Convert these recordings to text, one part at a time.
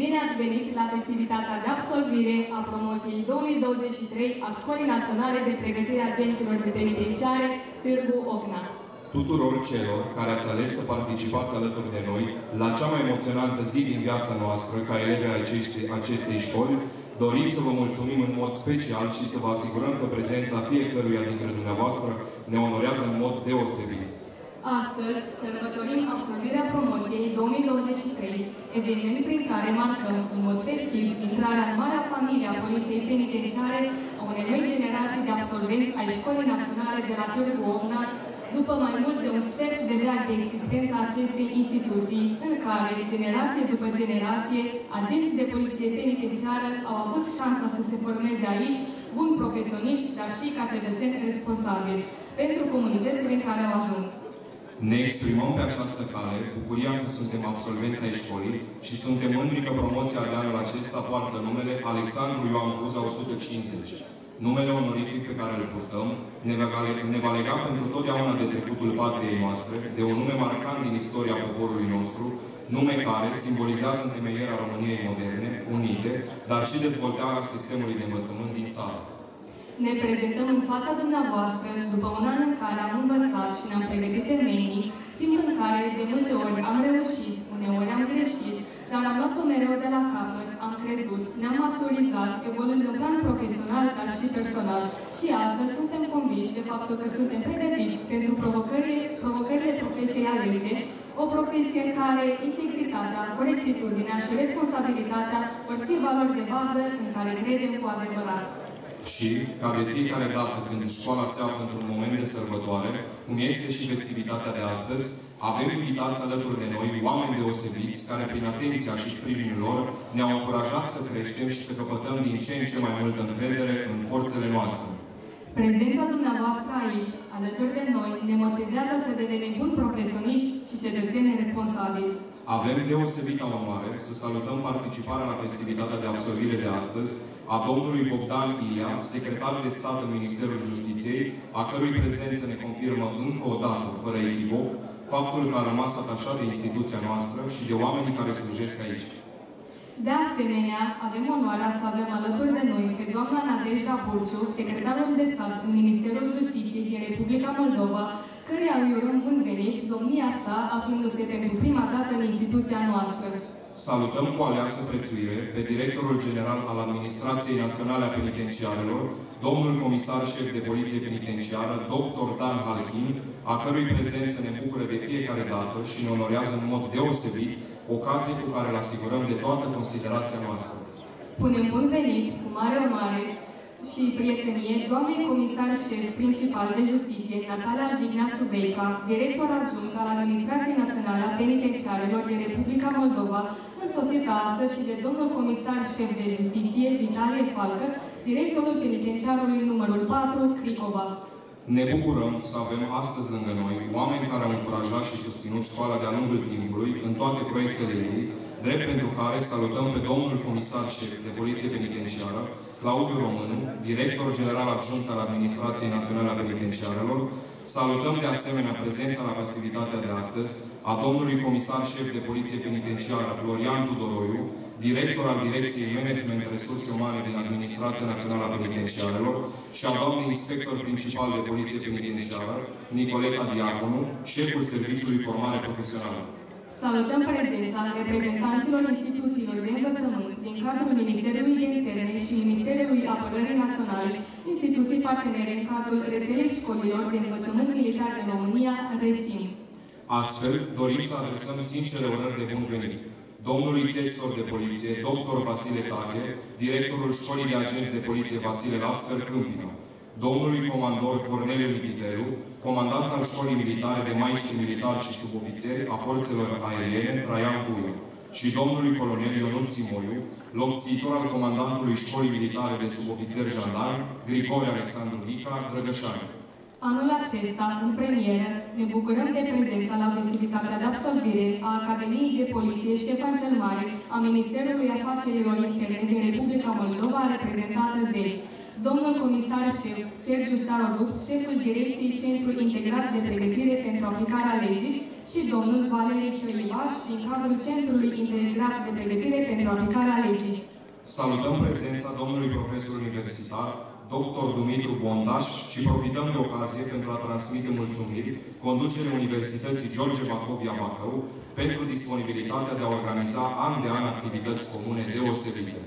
Bine ați venit la festivitatea de absolvire a promoției 2023 a Școlii Naționale de Pregătire a Agenților de Penitenciare Târgu Ocna. Tuturor celor care ați ales să participați alături de noi la cea mai emoționantă zi din viața noastră ca elevi ai acestei, acestei școli, dorim să vă mulțumim în mod special și să vă asigurăm că prezența fiecăruia dintre dumneavoastră ne onorează în mod deosebit. Astăzi sărbătorim absolvirea promoției 2023, eveniment prin care marcăm în mod festiv intrarea în marea familie a Poliției Penitenciare a unei noi generații de absolvenți ai Școlii Naționale de la Târgu Omna, după mai mult de un sfert de veac de existența acestei instituții, în care, generație după generație, agenții de poliție penitenciară au avut șansa să se formeze aici buni profesioniști, dar și ca cetățeni responsabili, pentru comunitățile în care au ajuns. Ne exprimăm pe această cale bucuria că suntem absolvenți ai școlii și suntem mândri că promoția de anul acesta poartă numele Alexandru Ioan Cuza 150. Numele onorific pe care îl purtăm ne va, ne va lega pentru totdeauna de trecutul patriei noastre, de un nume marcant din istoria poporului nostru, nume care simbolizează întemeierea României moderne, unite, dar și dezvoltarea sistemului de învățământ din țară. Ne prezentăm în fața dumneavoastră după un an în care am învățat și ne-am pregătit temenii, timp în care de multe ori am reușit, uneori am greșit, dar am luat-o mereu de la capăt, am crezut, ne-am maturizat, evoluând în plan profesional, dar și personal. Și astăzi suntem convinși de faptul că suntem pregătiți pentru provocările, provocările profesiei alese, o profesie în care integritatea, corectitudinea și responsabilitatea vor fi valori de bază în care credem cu adevărat. Și, ca de fiecare dată când școala se află într-un moment de sărbătoare, cum este și festivitatea de astăzi, avem invitați alături de noi oameni deosebiți care, prin atenția și sprijinul lor, ne-au încurajat să creștem și să căpătăm din ce în ce mai multă încredere în forțele noastre. Prezența dumneavoastră aici, alături de noi, ne motivează să devenim buni profesioniști și cetățeni responsabili. Avem deosebită onoare să salutăm participarea la festivitatea de absolvire de astăzi a domnului Bogdan Ilea, secretar de stat în Ministerul Justiției, a cărui prezență ne confirmă încă o dată, fără echivoc, faptul că a rămas atașat de instituția noastră și de oamenii care slujesc aici. De asemenea, avem onoarea să avem alături de noi pe doamna Nadejda Burciu, secretarul de stat în Ministerul Justiției din Republica Moldova, căreia îi urăm bun venit, domnia sa aflându-se pentru prima dată în instituția noastră. Salutăm cu aleasă prețuire pe directorul general al Administrației Naționale a Penitenciarelor, domnul comisar șef de Poliție Penitenciară, dr. Dan Halchin, a cărui prezență ne bucură de fiecare dată și ne onorează în mod deosebit, ocazie cu care îl asigurăm de toată considerația noastră. Spunem bun venit, cu mare onoare, și prietenie doamnei comisar șef principal de justiție Natalia Jignea Suveica, director adjunct al Administrației Naționale a Penitenciarelor din Republica Moldova, însoțită astăzi și de domnul comisar șef de justiție Vitalie Falcă, directorul penitenciarului numărul 4, Cricova. Ne bucurăm să avem astăzi lângă noi oameni care au încurajat și susținut școala de-a lungul timpului în toate proiectele ei, drept pentru care salutăm pe domnul comisar șef de Poliție Penitenciară, Claudiu Românu, director general adjunct al Administrației Naționale a Penitenciarelor, salutăm de asemenea prezența la festivitatea de astăzi a domnului comisar șef de Poliție Penitenciară Florian Tudoroiu, director al Direcției Management Resurse Umane din Administrația Națională a Penitenciarelor și a doamnei inspector principal de Poliție Penitenciară, Nicoleta Diaconu, șeful Serviciului Formare Profesională. Salutăm prezența reprezentanților instituțiilor de învățământ din cadrul Ministerului de Interne și Ministerului Apărării Naționale, instituții partenere în cadrul rețelei școlilor de învățământ militar de România, RESIM. Astfel, dorim să adresăm sincere urări de bun venit domnului chestor de poliție, dr. Vasile Tache, directorul Școlii de Agenți de Poliție Vasile Lascăr Câmpina, domnului comandor Corneliu Mititelu, comandant al Școlii Militare de Maestri Militari și Subofițeri a Forțelor Aeriene Traian Vuiu și domnului colonel Ionut Simoiu, locțitor al comandantului Școlii Militare de Subofițeri Jandarmi, Grigore Alexandru Lica, Drăgășani. Anul acesta, în premieră, ne bucurăm de prezența la festivitatea de absolvire a Academiei de Poliție Ștefan cel Mare a Ministerului Afacerilor Interne din Republica Moldova, reprezentată de domnul comisar șef Sergiu Staroduc, șeful Direcției Centrul Integrat de Pregătire pentru aplicarea legii, și domnul Valeriu Chioivaș din cadrul Centrului Integrat de Pregătire pentru aplicarea legii. Salutăm prezența domnului profesor universitar, dr. Dumitru Bontaș și profităm de ocazie pentru a transmite mulțumiri conducerea Universității George Bacovia Bacău pentru disponibilitatea de a organiza an de an activități comune deosebite.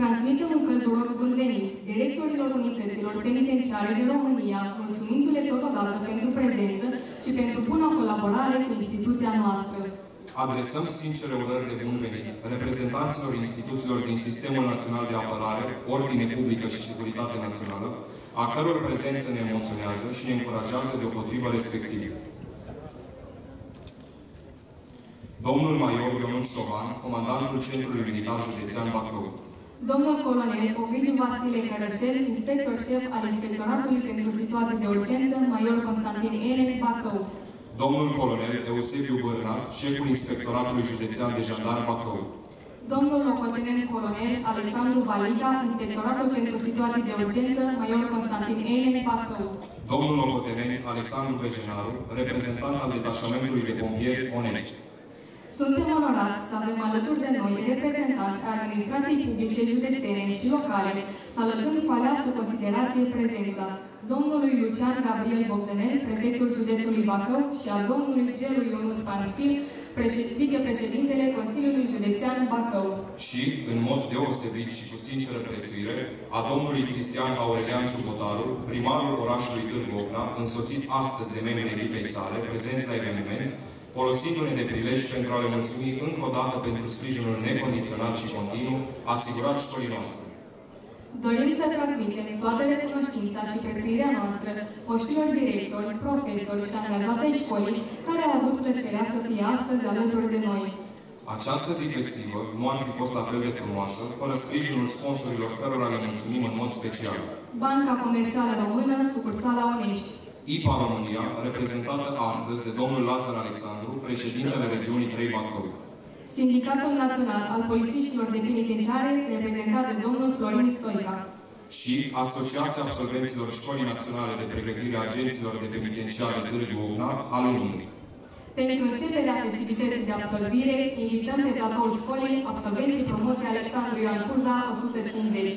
Transmitem un călduros bun venit directorilor unităților penitenciare din România, mulțumindu-le totodată pentru prezență și pentru buna colaborare cu instituția noastră. Adresăm sincere urări de bun venit reprezentanților instituțiilor din Sistemul Național de Apărare, Ordine Publică și Securitate Națională, a căror prezență ne emoționează și ne încurajează deopotrivă respectiv. Domnul Major Ionut Șovan, comandantul Centrului Militar Județean Bacău. Domnul colonel Ovidiu Vasile Cărășel, inspector șef al Inspectoratului pentru Situații de Urgență, Major Constantin Ene, Bacău. Domnul colonel Eusebiu Bărnat, șeful Inspectoratului Județean de Jandar Bacău. Domnul locotenent colonel Alexandru Baliga, Inspectoratul pentru Situații de Urgență, Major Constantin Ene, Bacău. Domnul locotenent Alexandru Bejenaru, reprezentant al detașamentului de pompieri Onești. Suntem onorați să avem alături de noi reprezentanți ai administrației publice județene și locale, salutând cu aleasă considerație prezența domnului Lucian Gabriel Bogdanel, prefectul județului Bacău și a domnului Gelu Ionuț Panfil, vicepreședintele Consiliului Județean Bacău. Și, în mod deosebit și cu sinceră prețuire, a domnului Cristian Aurelian Ciubotaru, primarul orașului Târgu Ocna, însoțit astăzi de membrii echipei sale, prezenți la eveniment, folosindu-ne de prilej pentru a le mulțumi încă o dată pentru sprijinul necondiționat și continuu asigurat școlii noastre. Dorim să transmitem toată recunoștința și prețuirea noastră foștilor directori, profesori și angajați ai școlii care au avut plăcerea să fie astăzi alături de noi. Această zi festivă nu ar fi fost la fel de frumoasă fără sprijinul sponsorilor cărora le mulțumim în mod special. Banca Comercială Română, sucursala Onești. IPA România, reprezentată astăzi de domnul Lazar Alexandru, președintele regiunii 3 Bacău. Sindicatul Național al Polițiștilor de Penitenciare, reprezentat de domnul Florin Stoica. Și Asociația Absolvenților Școlii Naționale de Pregătire a Agenților de Penitenciare Târgu Ogna, alumni. Pentru începerea festivității de absolvire, invităm pe platoul școlii absolvenții promoției Alexandru Ioan Cuza 150.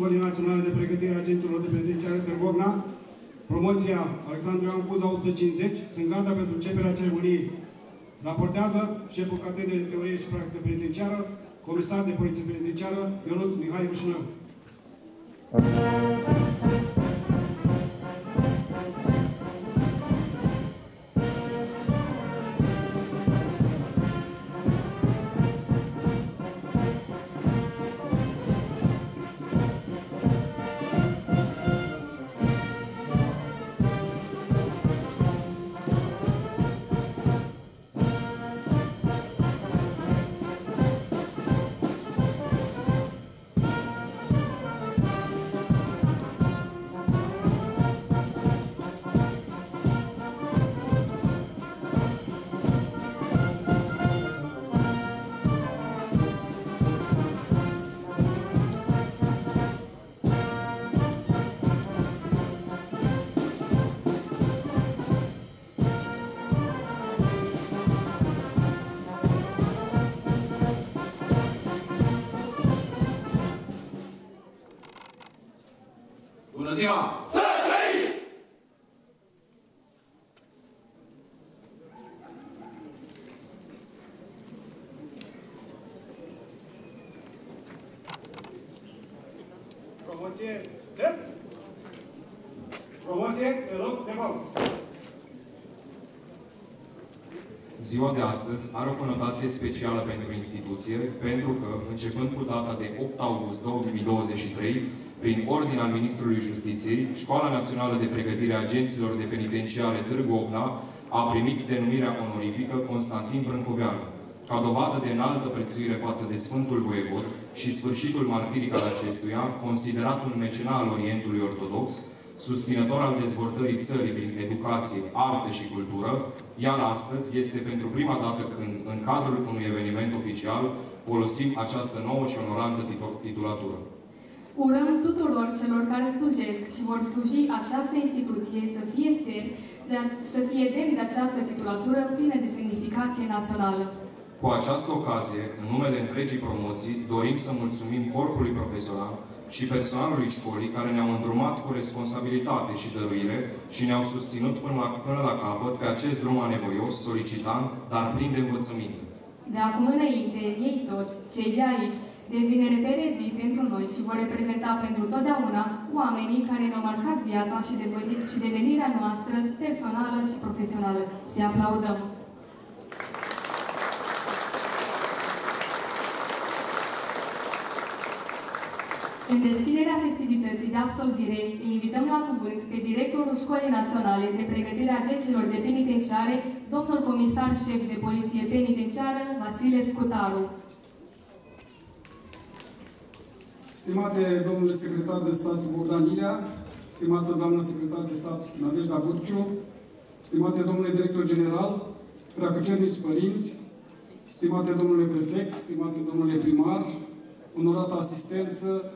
Școlii Naționale de Pregătire a Agenților de Penitenciare Târgovna, promoția Alexandru Ioan Cuza 150, sunt gata pentru începerea ceremoniei. Raportează șeful Catedrei de Teorie și Practică Penitenciară, comisar de Poliție Penitenciară, Ionuț Mihai Rușinău. Bună Ziua de astăzi are o conotație specială pentru instituție, pentru că, începând cu data de 8 august 2023, prin ordin al Ministrului Justiției, Școala Națională de Pregătire a Agenților de Penitenciare Târgu Ogna a primit denumirea onorifică Constantin Brâncoveanu, ca dovadă de înaltă prețuire față de Sfântul Voievod și sfârșitul martiric al acestuia, considerat un mecena al Orientului Ortodox, susținător al dezvoltării țării prin educație, artă și cultură, iar astăzi este pentru prima dată când, în cadrul unui eveniment oficial, folosim această nouă și onorantă titu- titulatură. Urăm tuturor celor care slujesc și vor sluji această instituție să fie fer, de a, să fie demn de această titulatură plină de semnificație națională. Cu această ocazie, în numele întregii promoții, dorim să mulțumim corpului profesional și personalului școlii care ne-au îndrumat cu responsabilitate și dăruire și ne-au susținut până la, până la capăt pe acest drum anevoios, solicitant, dar plin de învățăminte. De acum înainte, ei toți, cei de aici, devin repere vii pentru noi și vor reprezenta pentru totdeauna oamenii care ne-au marcat viața și, deveni- și devenirea noastră personală și profesională. Să aplaudăm! În deschiderea festivității de absolvire, îl invităm la cuvânt pe directorul Școlii Naționale de Pregătire a Agenților de Penitenciare, domnul comisar șef de Poliție Penitenciară, Vasile Scutaru. Stimate domnule secretar de stat Bogdan Ilea, stimată doamnă secretar de stat Nadejda Burciu, stimate domnule director general, preacucernici părinți, stimate domnule prefect, stimate domnule primar, onorată asistență,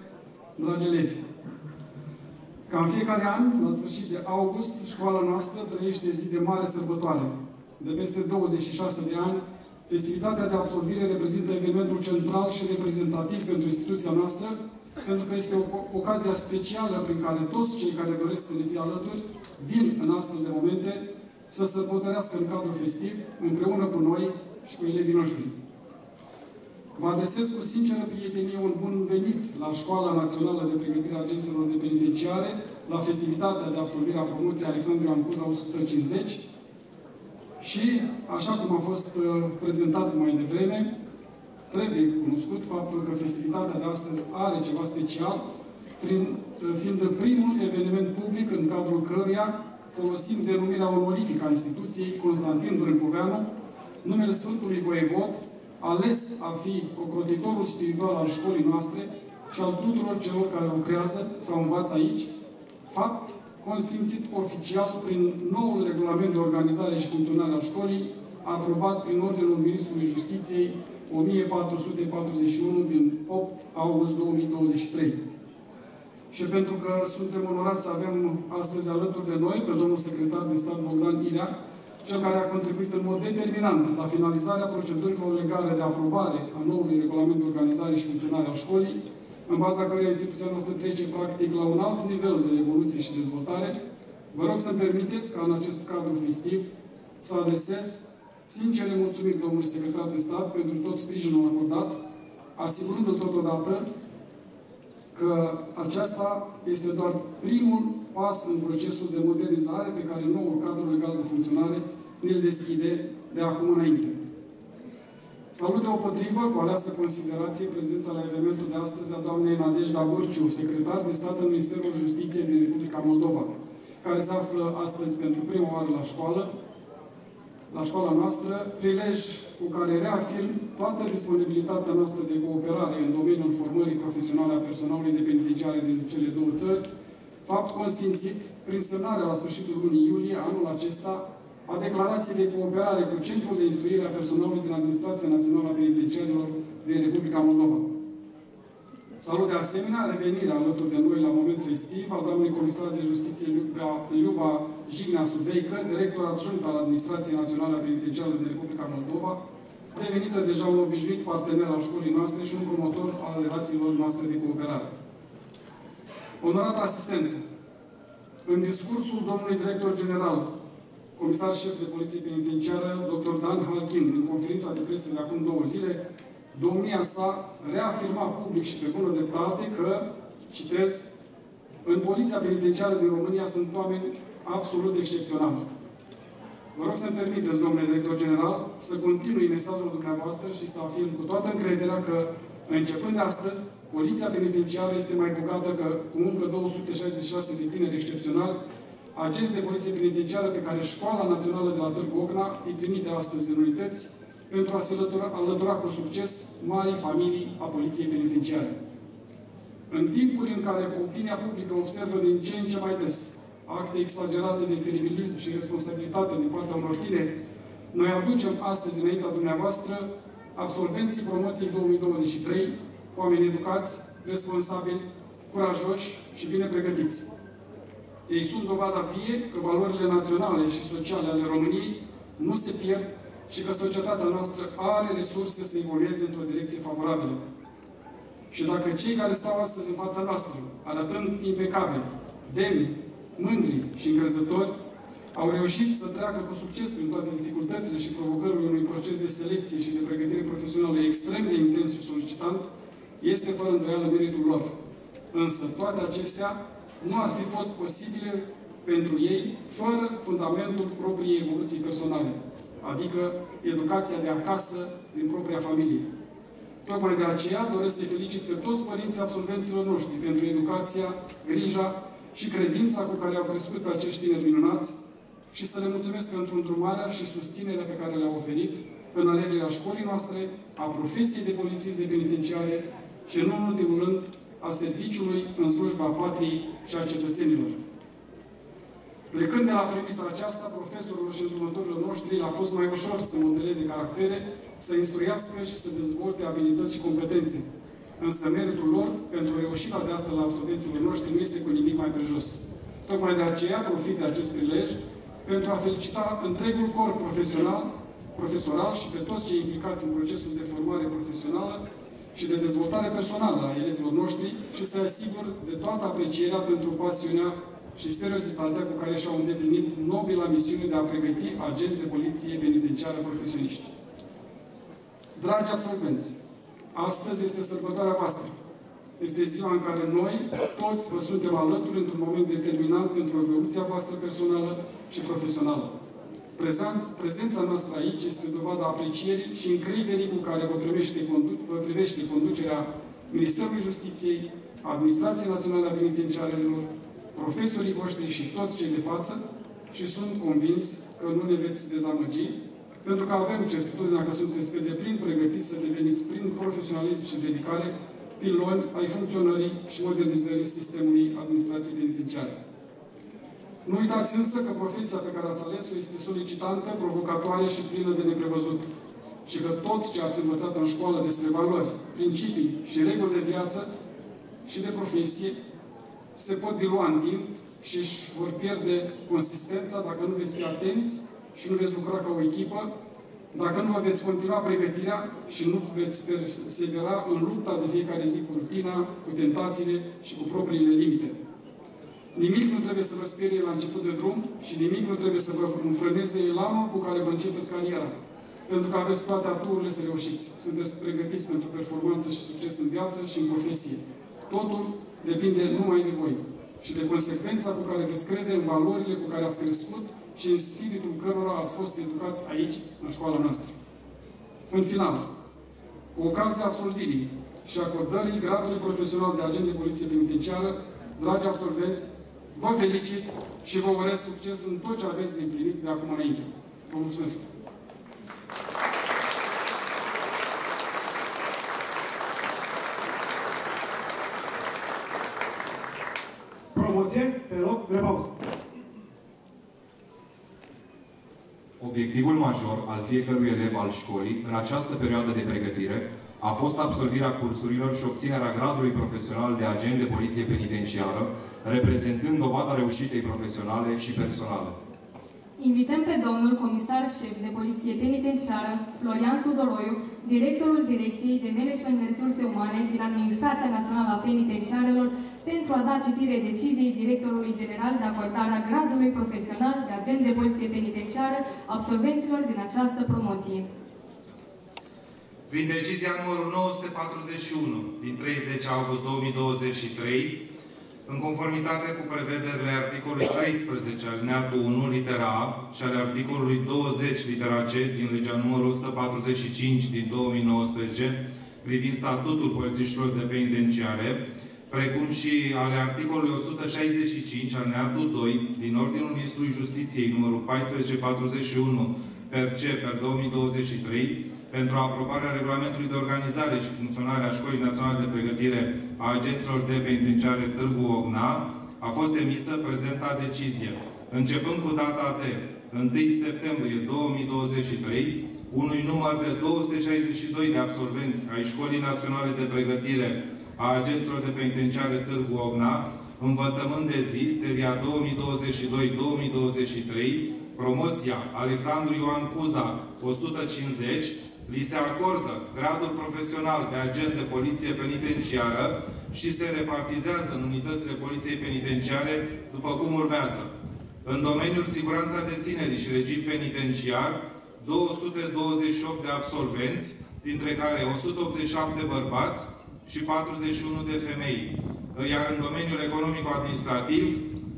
dragi elevi. Ca în fiecare an, la sfârșit de august, școala noastră trăiește zi de mare sărbătoare. De peste 26 de ani, festivitatea de absolvire reprezintă evenimentul central și reprezentativ pentru instituția noastră, pentru că este o ocazia specială prin care toți cei care doresc să ne fie alături vin în astfel de momente să sărbătorească în cadrul festiv, împreună cu noi și cu elevii noștri. Vă adresez cu sinceră prietenie un bun venit la Școala Națională de Pregătire a Agenților de Penitenciare, la festivitatea de absolvire a promoției Alexandru Amcuza 150 și, așa cum a fost uh, prezentat mai devreme, trebuie cunoscut faptul că festivitatea de astăzi are ceva special, fiind, uh, fiind primul eveniment public în cadrul căruia folosim denumirea onorifică a instituției Constantin Brâncoveanu, numele Sfântului Voievod, ales a fi ocrotitorul spiritual al școlii noastre și al tuturor celor care lucrează sau învață aici, fapt consfințit oficial prin noul regulament de organizare și funcționare al școlii, aprobat prin Ordinul Ministrului Justiției 1441 din 8 august 2023. Și pentru că suntem onorați să avem astăzi alături de noi pe domnul secretar de stat Bogdan Irea, cel care a contribuit în mod determinant la finalizarea procedurilor legale de aprobare a noului regulament de organizare și funcționare al școlii, în baza căruia instituția noastră trece practic la un alt nivel de evoluție și dezvoltare, vă rog să-mi permiteți ca în acest cadru festiv să adresez sincere mulțumiri domnului secretar de stat pentru tot sprijinul acordat, asigurându-l totodată că aceasta este doar primul pas în procesul de modernizare pe care noul cadru legal de funcționare ne-l deschide de acum înainte. Salut deopotrivă cu aleasă considerație prezența la evenimentul de astăzi a doamnei Nadejda Bărciu, secretar de stat în Ministerul Justiției din Republica Moldova, care se află astăzi pentru prima oară la școală, la școala noastră, prilej cu care reafirm toată disponibilitatea noastră de cooperare în domeniul formării profesionale a personalului de penitenciare din cele două țări, fapt consfințit prin semnarea la sfârșitul lunii iulie anul acesta a declarației de cooperare cu Centrul de Instruire a Personalului din Administrația Națională a Penitenciarilor din Republica Moldova. Salut de asemenea revenirea alături de noi la moment festiv a doamnei comisar de justiție Liuba, Liuba Jignea Suveică, director adjunct al Administrației Naționale a Penitenciarilor din Republica Moldova, devenită deja un obișnuit partener al școlii noastre și un promotor al relațiilor noastre de cooperare. Onorată asistență, în discursul domnului director general comisar șef de Poliție Penitenciară, dr. Dan Halkin, în conferința de presă de acum două zile, domnia sa reafirma public și pe bună dreptate că, citez, în Poliția Penitenciară din România sunt oameni absolut excepționali. Vă rog să-mi permiteți, domnule director general, să continui mesajul dumneavoastră și să afirm cu toată încrederea că, începând de astăzi, Poliția Penitenciară este mai bogată că cu încă 266 de tineri excepționali agenți de poliție penitenciară pe care Școala Națională de la Târgu Ocna îi trimite astăzi în unități pentru a se alătura, alătura cu succes marii familii a poliției penitenciare. În timpuri în care opinia publică observă din ce în ce mai des acte exagerate de teribilism și responsabilitate din partea unor tineri, noi aducem astăzi înaintea dumneavoastră absolvenții promoției 2023, oameni educați, responsabili, curajoși și bine pregătiți. Ei sunt dovada vie că valorile naționale și sociale ale României nu se pierd și că societatea noastră are resurse să evolueze într-o direcție favorabilă. Și dacă cei care stau astăzi în fața noastră, arătând impecabil, demni, mândri și încrezători, au reușit să treacă cu succes prin toate dificultățile și provocările unui proces de selecție și de pregătire profesională extrem de intens și solicitant, este fără îndoială meritul lor. Însă toate acestea nu ar fi fost posibile pentru ei fără fundamentul propriei evoluții personale, adică educația de acasă, din propria familie. Tocmai de aceea doresc să-i felicit pe toți părinții absolvenților noștri pentru educația, grija și credința cu care au crescut pe acești tineri minunați și să le mulțumesc pentru îndrumarea și susținerea pe care le-au oferit în alegerea școlii noastre, a profesiei de polițist de penitenciare și, în ultimul rând, a serviciului în slujba patriei și a cetățenilor. Plecând de la premisa aceasta, profesorilor și îndrumătorilor noștri a fost mai ușor să modeleze caractere, să instruiască și să dezvolte abilități și competențe. Însă meritul lor pentru reușita de asta la absolvenților noștri nu este cu nimic mai prejos. Tocmai de aceea profit de acest prilej pentru a felicita întregul corp profesional, profesoral și pe toți cei implicați în procesul de formare profesională și de dezvoltare personală a elevilor noștri și să asigur de toată aprecierea pentru pasiunea și seriozitatea cu care și-au îndeplinit nobila misiune de a pregăti agenți de poliție penitenciară profesioniști. Dragi absolvenți, Astăzi este sărbătoarea voastră. Este ziua în care noi, toți, vă suntem alături într-un moment determinant pentru evoluția voastră personală și profesională. Prezența, prezența noastră aici este dovada aprecierii și încrederii cu care vă, privește, vă privește conducerea Ministerului Justiției, Administrației Naționale a Penitenciarelor, profesorii voștri și toți cei de față și sunt convins că nu ne veți dezamăgi, pentru că avem certitudinea că sunteți pe deplin pregătiți să deveniți prin profesionalism și dedicare piloni ai funcționării și modernizării sistemului administrației penitenciare. Nu uitați însă că profesia pe care ați ales-o este solicitantă, provocatoare și plină de neprevăzut. Și că tot ce ați învățat în școală despre valori, principii și reguli de viață și de profesie se pot dilua în timp și își vor pierde consistența dacă nu veți fi atenți și nu veți lucra ca o echipă, dacă nu vă veți continua pregătirea și nu veți persevera în lupta de fiecare zi cu rutina, cu tentațiile și cu propriile limite. Nimic nu trebuie să vă sperie la început de drum și nimic nu trebuie să vă înfrâneze elanul cu care vă începeți cariera. Pentru că aveți toate aturile să reușiți. Sunteți pregătiți pentru performanță și succes în viață și în profesie. Totul depinde numai de voi și de consecvența cu care veți crede în valorile cu care ați crescut și în spiritul cărora ați fost educați aici, în școala noastră. În final, cu ocazia absolvirii și acordării gradului profesional de agent de poliție penitenciară, dragi absolvenți, Vă felicit și vă urez succes în tot ce aveți de împlinit de acum înainte. Vă mulțumesc! Promoție pe loc de pauză. Obiectivul major al fiecărui elev al școlii în această perioadă de pregătire a fost absolvirea cursurilor și obținerea gradului profesional de agent de poliție penitenciară, reprezentând dovada reușitei profesionale și personale. Invităm pe domnul comisar șef de poliție penitenciară, Florian Tudoroiu, directorul Direcției de Management de Resurse Umane din Administrația Națională a Penitenciarelor, pentru a da citire deciziei directorului general de acordare a gradului profesional de agent de poliție penitenciară absolvenților din această promoție. Prin decizia numărul 941 din 30 august 2023, în conformitate cu prevederile articolului 13 alineatul 1 litera A și ale articolului 20 litera C din legea numărul 145 din 2019 privind statutul polițiștilor de penitenciare, precum și ale articolului 165 alineatul 2 din Ordinul Ministrului Justiției numărul 1441 per C per 2023, pentru aprobarea regulamentului de organizare și funcționare a Școlii Naționale de Pregătire a Agenților de Penitenciare Târgu Ogna, a fost emisă prezenta decizie. Începând cu data de 1 septembrie 2023, unui număr de 262 de absolvenți ai Școlii Naționale de Pregătire a Agenților de Penitenciare Târgu Ogna, învățământ de zi, seria 2022-2023, promoția Alexandru Ioan Cuza, 150, li se acordă gradul profesional de agent de poliție penitenciară și se repartizează în unitățile poliției penitenciare după cum urmează. În domeniul siguranța deținerii și regim penitenciar, 228 de absolvenți, dintre care 187 bărbați și 41 de femei. Iar în domeniul economico-administrativ,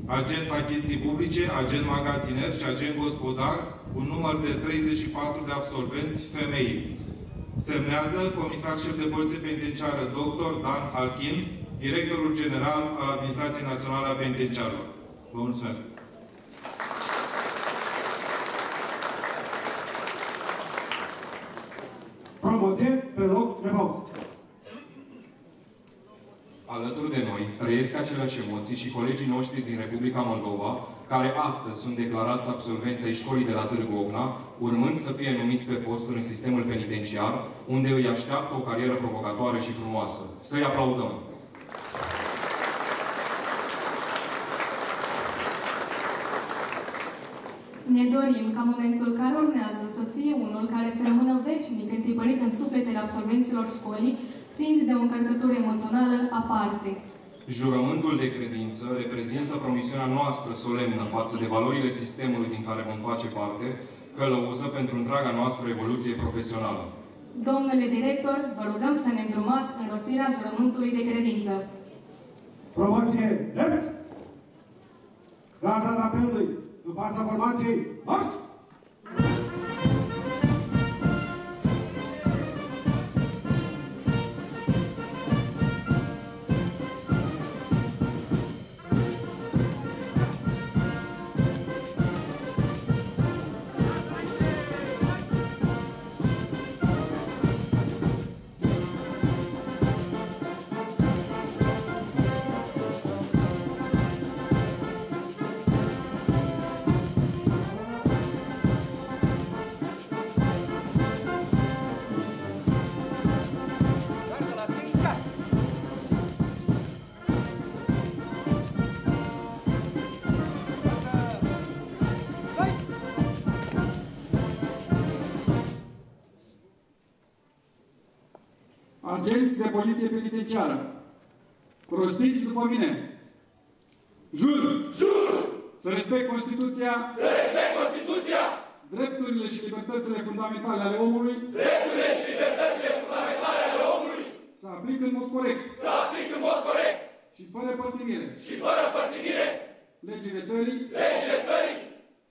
agent achiziții publice, agent magaziner și agent gospodar, un număr de 34 de absolvenți femei. Semnează comisar șef de poliție penitenciară dr. Dan Halkin, directorul general al Administrației Naționale a Penitenciarilor. Vă mulțumesc! Promoție pe loc de pauză. Alături de noi trăiesc aceleași emoții și colegii noștri din Republica Moldova, care astăzi sunt declarați absolvenți ai școlii de la Târgu Ogna, urmând să fie numiți pe posturi în sistemul penitenciar, unde îi așteaptă o carieră provocatoare și frumoasă. Să-i aplaudăm! Ne dorim ca momentul care urmează să fie unul care să rămână veșnic întipărit în sufletele absolvenților școlii, fiind de o încărcătură emoțională aparte. Jurământul de credință reprezintă promisiunea noastră solemnă față de valorile sistemului din care vom face parte, călăuză pentru întreaga noastră evoluție profesională. Domnule director, vă rugăm să ne îndrumați în rostirea jurământului de credință. Promoție drept! Garda drapelului, în fața formației, marș! Poliție penitenciară. Prostiți după mine. Jur! Jur! Să respect Constituția. Să respect Constituția. Drepturile și libertățile fundamentale ale omului. Drepturile și libertățile fundamentale ale omului. Să aplic în mod corect. Să aplic în mod corect. Și fără părtinire. Și fără părtinire. Legile țării. Legile țării.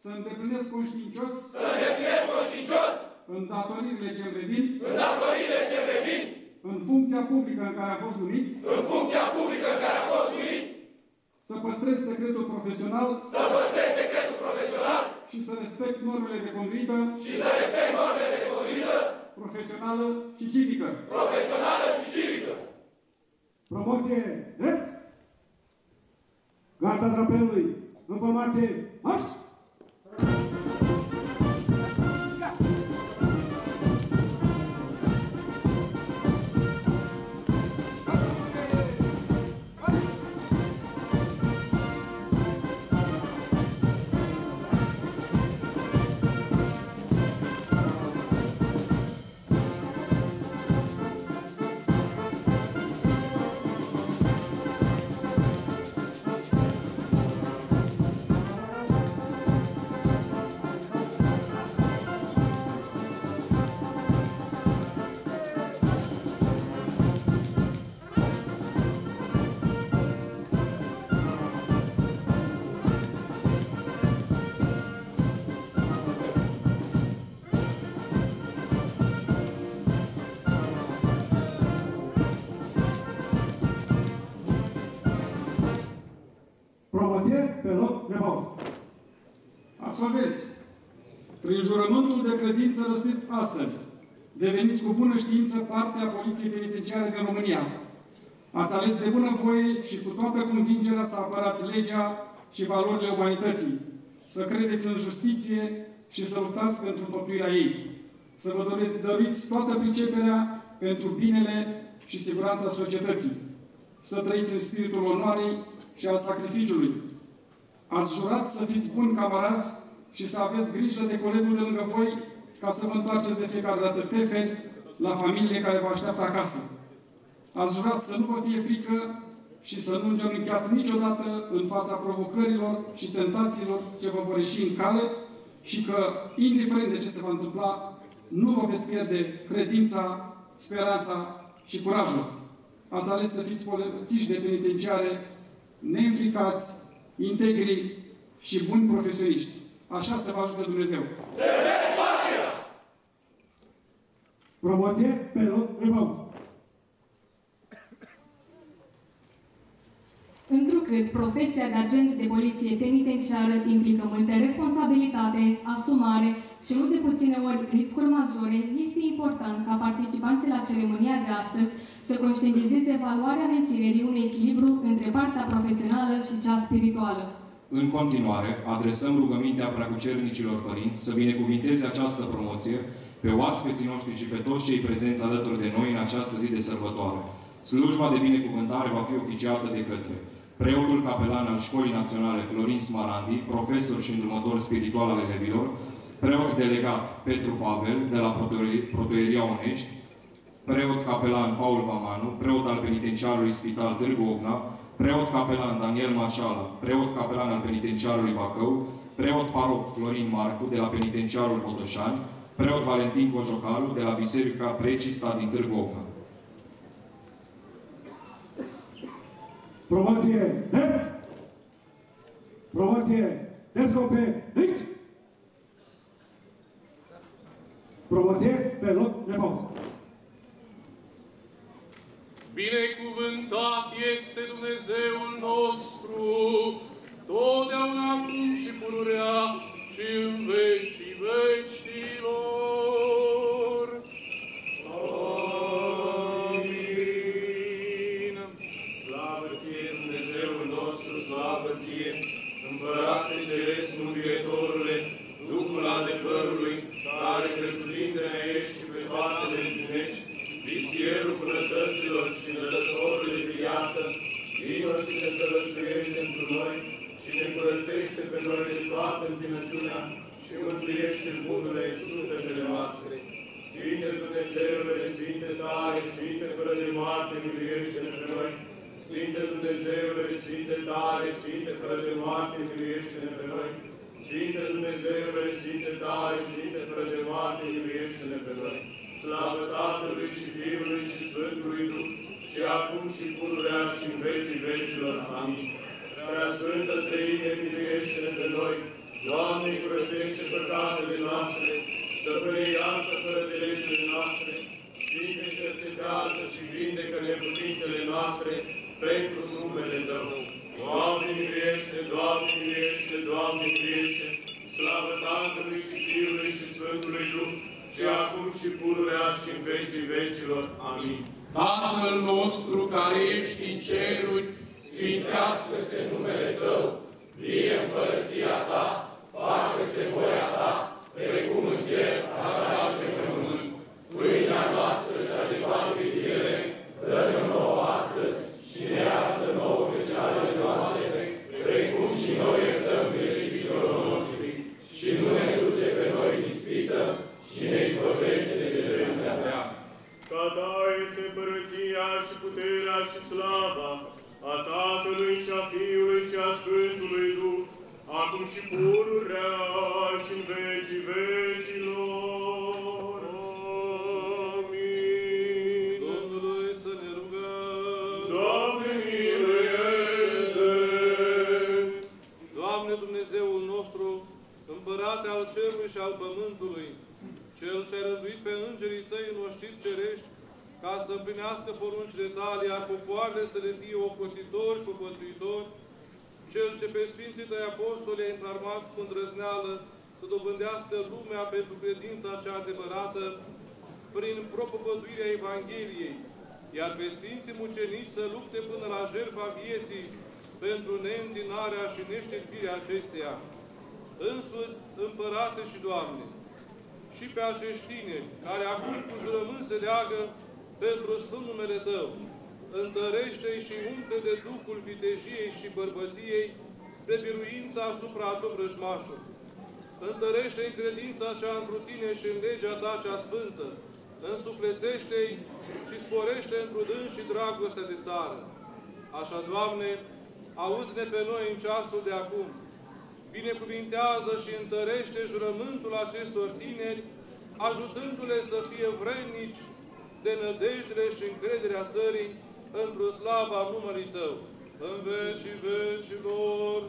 Să îndeplinesc conștiincios. Să îndeplinesc conștiincios. Îndatoririle ce-mi revin. Îndatoririle ce-mi revin. În funcția publică în care am fost numit. În funcția publică în care am fost numit. Să păstrez secretul profesional. Să păstrez secretul profesional. Și să respect normele de conduită. Și să respect normele de conduită. Profesională și civică. Profesională și civică. Promoție drept! Garda drapelului, în formație, marș! De credință rostit astăzi, deveniți cu bună știință parte a Poliției Penitenciare din România. Ați ales de bună voie și cu toată convingerea să apărați legea și valorile umanității, să credeți în justiție și să luptați pentru înfăptuirea ei, să vă dore- dăruiți toată priceperea pentru binele și siguranța societății, să trăiți în spiritul onoarei și al sacrificiului. Ați jurat să fiți buni camarazi și să aveți grijă de colegul de lângă voi ca să vă întoarceți de fiecare dată teferi la familie care vă așteaptă acasă. Ați jurat să nu vă fie frică și să nu îngenunchiați niciodată în fața provocărilor și tentațiilor ce vă vor ieși în cale și că, indiferent de ce se va întâmpla, nu vă veți pierde credința, speranța și curajul. Ați ales să fiți polițiști de penitenciare neînfricați, integri și buni profesioniști. Așa să vă ajute Dumnezeu. Promoție pe loc de pauză. Întrucât profesia de agent de poliție penitenciară implică multă responsabilitate, asumare și nu de puține ori riscuri majore, este important ca participanții la ceremonia de astăzi să conștientizeze valoarea menținerii unui echilibru între partea profesională și cea spirituală. În continuare, adresăm rugămintea preacucernicilor părinți să binecuvinteze această promoție pe oaspeții noștri și pe toți cei prezenți alături de noi în această zi de sărbătoare. Slujba de binecuvântare va fi oficiată de către preotul capelan al Școlii Naționale Florin Smarandi, profesor și îndrumător spiritual al elevilor, preot delegat Petru Pavel de la Protoieria Onești, preot capelan Paul Vamanu, preot al penitenciarului Spital Târgu Ogna, preot capelan Daniel Mașala, preot capelan al penitenciarului Bacău, preot paroh Florin Marcu de la penitenciarul Botoșani, preot Valentin Cojocaru, de la Biserica Precista din Târgu Ocna. Promoție, drept! Promoție, descoperiți! Promoție, pe loc, nepauză. Binecuvântat este Dumnezeul nostru, totdeauna acum și pururea și în vecii vecilor. Amin. Slavă ție, Dumnezeul nostru, slavă ție, Împărate Ceresc, Mângâietorule, Duhul adevărului, care pretutindene ești pe toate le împlinești, Vistierul bunătăților și înjălătorul de viață, vino și ne sălășuiește într noi și ne curățește pe noi de toată întinăciunea și mântuiește în bunurile sufletele noastre. Sfinte Dumnezeule, Sfinte tare, Sfinte fără de moarte, miluiește-ne pe noi. Sfinte Dumnezeule, Sfinte tare, Sfinte fără de moarte, miluiește-ne pe noi. Sfinte Dumnezeule, Sfinte tare, Sfinte fără de moarte, miluiește-ne pe noi. Slavă Tatălui și Fiului și Sfântului Duh, și acum și pururea și în vecii vecilor. Amin. Prea Sfântă Trăine, miluiește-ne pe noi. Doamne, curățește păcatele noastre, stăpâne iartă fără de legile noastre, Sfinte cercetează și vindecă neputințele noastre pentru numele Tău. Doamne, miluiește, Doamne, miluiește, Doamne, miluiește, slavă Tatălui și Fiului și Sfântului Duh, și acum și pururea și în vecii vecilor. Amin. Tatăl nostru care ești în ceruri, sfințească-se numele Tău, vie împărăția Ta, facă-se voia Ta, precum în cer, așa și pe pământ. Pâinea noastră cea de toate zilele, dă-ne nouă astăzi și ne iartă nouă greșalele noastre, precum și noi iertăm greșiților noștri. Și nu ne duce pe noi în ispită și ne izbăvește de cele prea. Ca Ta este împărăția și puterea și slava a Tatălui și a Fiului și a Sfântului Duh, acum și pururea și în vecii vecilor. Amin. Domnului să ne rugăm. Doamne, miluiește! Doamne Dumnezeul nostru, Împărate al cerului și al pământului, Cel ce a rânduit pe îngerii Tăi în oștiri cerești, ca să împlinească poruncile Tale, iar popoarele să le fie ocrotitori și popățuitori, Cel ce pe Sfinții Tăi Apostoli a înarmat cu îndrăzneală să dobândească lumea pentru credința cea adevărată, prin propăpăduirea Evangheliei, iar pe Sfinții Mucenici să lupte până la jertfa vieții pentru neîntinarea și neșterpirea acesteia. Însuți, Împărate și Doamne, și pe acești tineri, care acum cu jurământ se leagă pentru Sfânt numele Tău, întărește-i și umple de Duhul vitejiei și bărbăției spre biruința asupra Tău vrăjmașul. Întărește-i credința cea întru Tine și în legea Ta cea sfântă, însuflețește-i și sporește într dâns și dragostea de țară. Așa, Doamne, auzi-ne pe noi în ceasul de acum, binecuvintează și întărește jurământul acestor tineri, ajutându-le să fie vrednici de nădejdere și încrederea țării într-o slava numării Tău, în vecii vecilor.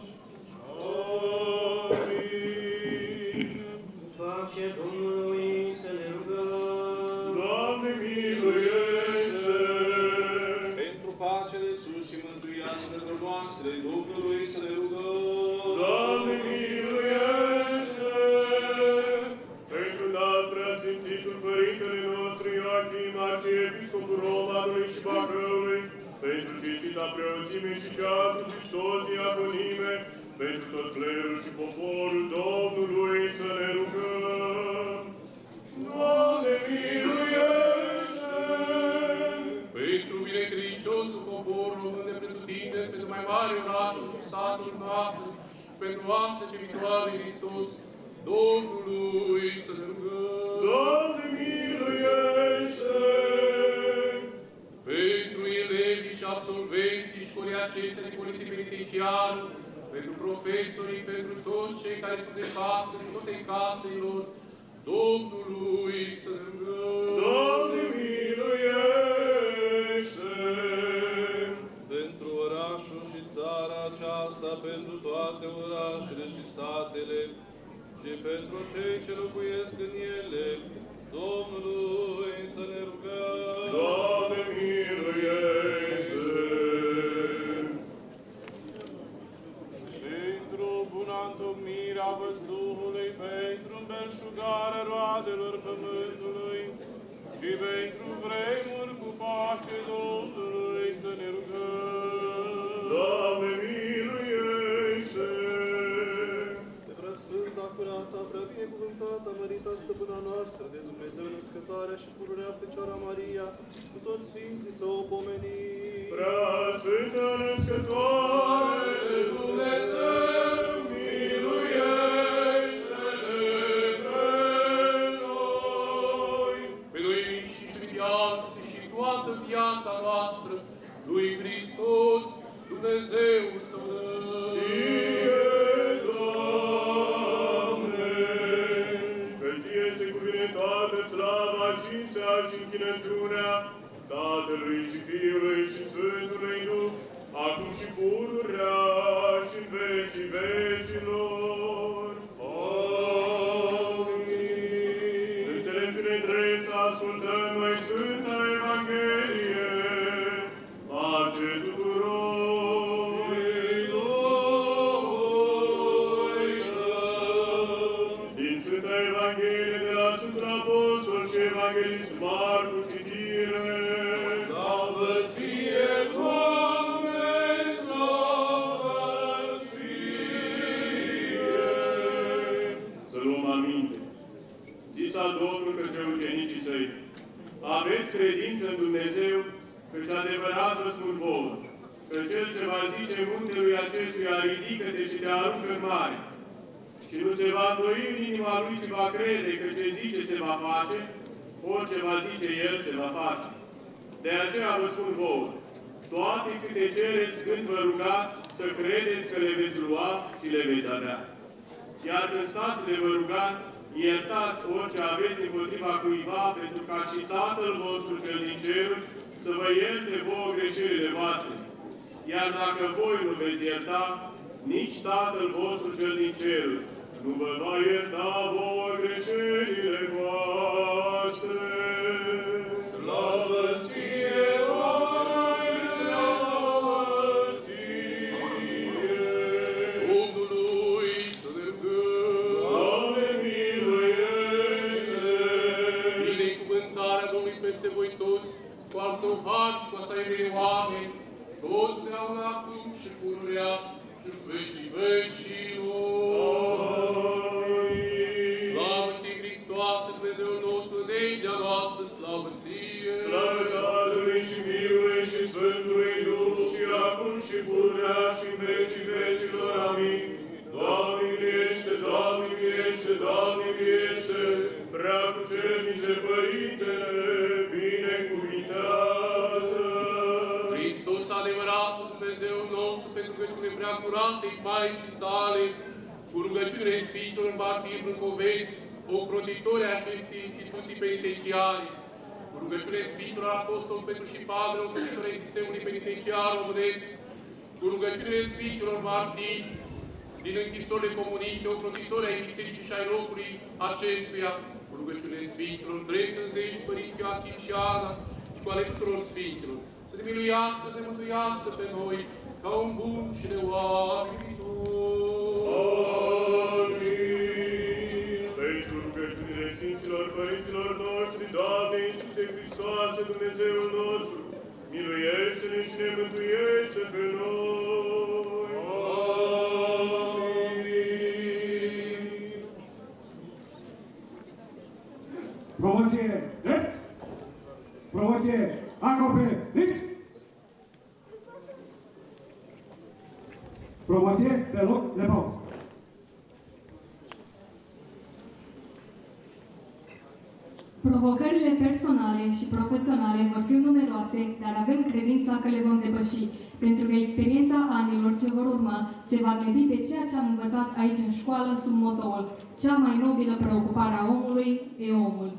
Drept să ascultăm zice muntelui acestuia, ridică-te și te aruncă în mare, și nu se va îndoi în inima lui, ci va crede că ce zice se va face, orice va zice el se va face. De aceea vă spun vouă, toate câte cereți când vă rugați, să credeți că le veți lua și le veți avea. Iar când stați de vă rugați, iertați orice aveți împotriva cuiva, pentru ca și Tatăl vostru cel din ceruri să vă ierte vouă greșelile voastre. Iar dacă voi nu veți ierta, nici Tatăl vostru cel din ceruri nu vă va ierta vouă greșelile voastre. Totdeauna acum și pururea și în vecii vecilor. Slavă ție, Hristoase, Dumnezeul nostru, legea noastră, slavă ție! Slavă Tatălui și Fiului și Sfântului Duh și acum și pururea și în vecii vecilor. Amin. Rugăciune prea curatei Maicii sale, cu rugăciune Sfinților în Martir, în Coveni, ocrotitori ai acestei instituții penitenciare, cu rugăciune Sfinților Apostol Petru și Pavel, ocrotitori ai sistemului penitenciar românesc, cu rugăciune Sfinților Martiri, din închisorile comuniste, ocrotitori ai bisericii și ai locului acestuia, cu rugăciune Sfinților, drept înzești, Părinții Achim și Ana, și cu ale tuturor Sfinților, să ne miluiască, să ne mântuiască pe noi, Provocările personale și profesionale vor fi numeroase, dar avem credința că le vom depăși. pentru că experiența anilor ce vor urma se va gândi pe ceea ce am învățat aici în școală sub motoul Cea mai nobilă preocupare a omului e omul.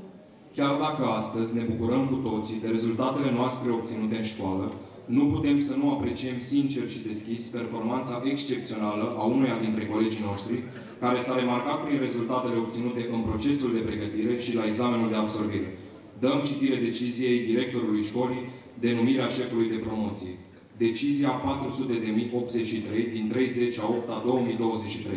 Chiar dacă astăzi ne bucurăm cu toții de rezultatele noastre obținute în școală, nu putem să nu apreciem sincer și deschis performanța excepțională a unuia dintre colegii noștri, care s-a remarcat prin rezultatele obținute în procesul de pregătire și la examenul de absolvire. Dăm citire deciziei directorului școlii de numirea șefului de promoție. Decizia 400.083 din 30 a 8 a 2023.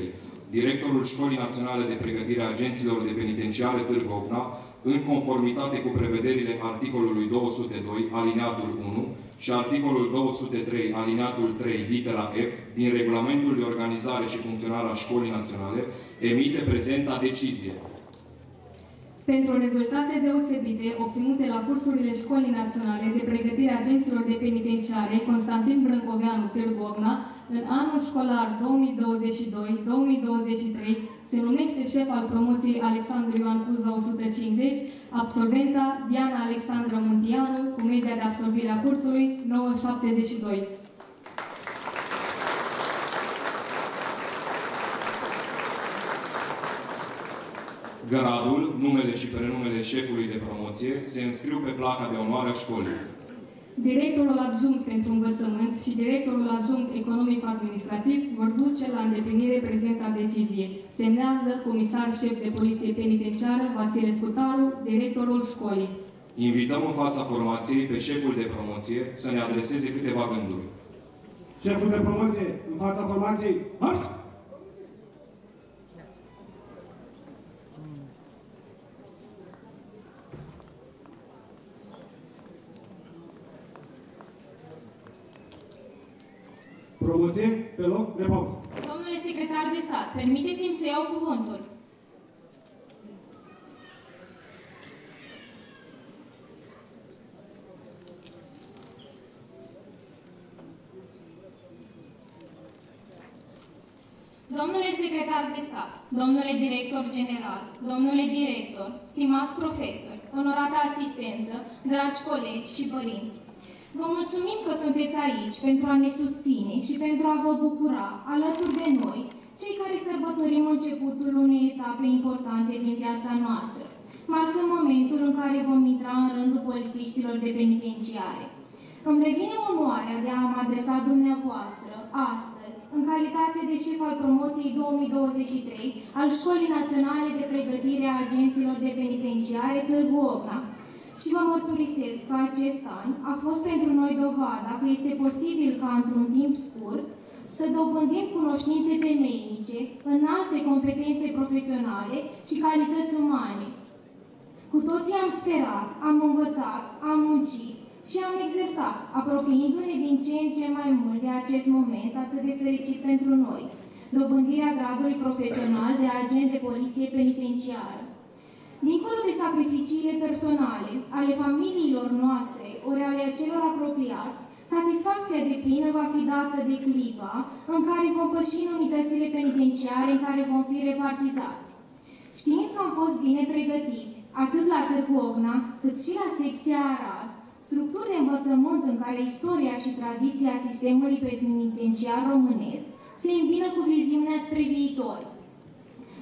Directorul Școlii Naționale de Pregătire a Agenților de Penitenciare Târgu Ocna în conformitate cu prevederile articolului 202, alineatul 1 și articolul 203, alineatul 3, litera F, din Regulamentul de Organizare și Funcționare a Școlii Naționale, emite prezenta decizie. Pentru rezultate deosebite obținute la cursurile Școlii Naționale de Pregătire a Agenților de Penitenciare Constantin Brâncoveanu Târgu Ocna, în anul școlar 2022-2023 se numește șef al promoției Alexandru Ioan Cuza 150, absolventa Diana Alexandra Muntianu, cu media de absolvire a cursului 972. Gradul, numele și prenumele șefului de promoție se înscriu pe placa de onoare a școlii. Directorul adjunct pentru învățământ și directorul adjunct economic-administrativ vor duce la îndeplinire prezenta decizie. Semnează comisar șef de poliție penitenciară Vasile Scutaru, directorul școlii. Invităm în fața formației pe șeful de promoție să ne adreseze câteva gânduri. Șeful de promoție, în fața formației, marș! Promoție, pe loc, repauză. Domnule secretar de stat, permiteți-mi să iau cuvântul. Domnule secretar de stat, domnule director general, domnule director, stimați profesori, onorată asistență, dragi colegi și părinți, Vă mulțumim că sunteți aici pentru a ne susține și pentru a vă bucura, alături de noi, cei care sărbătorim începutul unei etape importante din viața noastră, marcând momentul în care vom intra în rândul polițiștilor de penitenciare. Îmi revine onoarea de a mă adresa dumneavoastră astăzi, în calitate de șef al promoției 2023 al Școlii Naționale de Pregătire a Agenților de Penitenciare Târgu Ogna, și vă mărturisesc că acest an a fost pentru noi dovada că este posibil ca într-un timp scurt să dobândim cunoștințe temeinice, înalte competențe profesionale și calități umane. Cu toții am sperat, am învățat, am muncit și am exersat, apropiindu-ne din ce în ce mai mult de acest moment atât de fericit pentru noi, dobândirea gradului profesional de agent de poliție penitenciară. Dincolo de sacrificiile personale ale familiilor noastre, ori ale celor apropiați, satisfacția de plină va fi dată de clipa în care vom păși în unitățile penitenciare în care vom fi repartizați. Știind că am fost bine pregătiți, atât la Târgu Ogna, cât și la secția Arad, structuri de învățământ în care istoria și tradiția sistemului penitenciar românesc se îmbină cu viziunea spre viitor,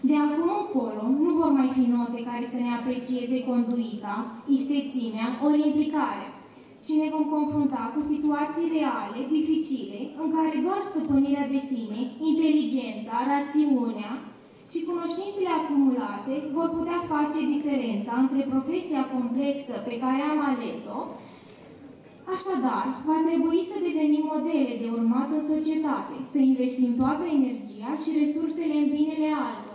de acum încolo nu vor mai fi note care să ne aprecieze conduita, istețimea ori implicarea, ci ne vom confrunta cu situații reale, dificile, în care doar stăpânirea de sine, inteligența, rațiunea și cunoștințele acumulate vor putea face diferența între profesia complexă pe care am ales-o. Așadar, va trebui să devenim modele de urmat în societate, să investim toată energia și resursele în binele altora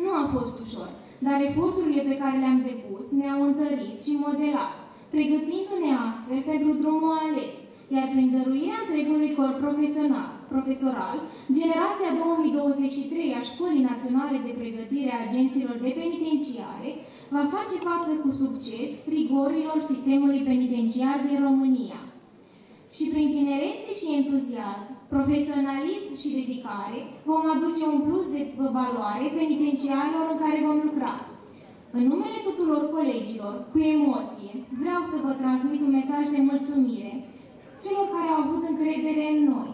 nu a fost ușor, dar eforturile pe care le-am depus ne-au întărit și modelat, pregătindu-ne astfel pentru drumul ales, iar prin dăruirea întregului corp profesional, profesoral, generația 2023 a Școlii Naționale de Pregătire a Agenților de Penitenciare va face față cu succes rigorilor sistemului penitenciar din România și prin tinerețe și entuziasm, profesionalism și dedicare, vom aduce un plus de valoare penitenciarilor în care vom lucra. În numele tuturor colegilor, cu emoție, vreau să vă transmit un mesaj de mulțumire celor care au avut încredere în noi,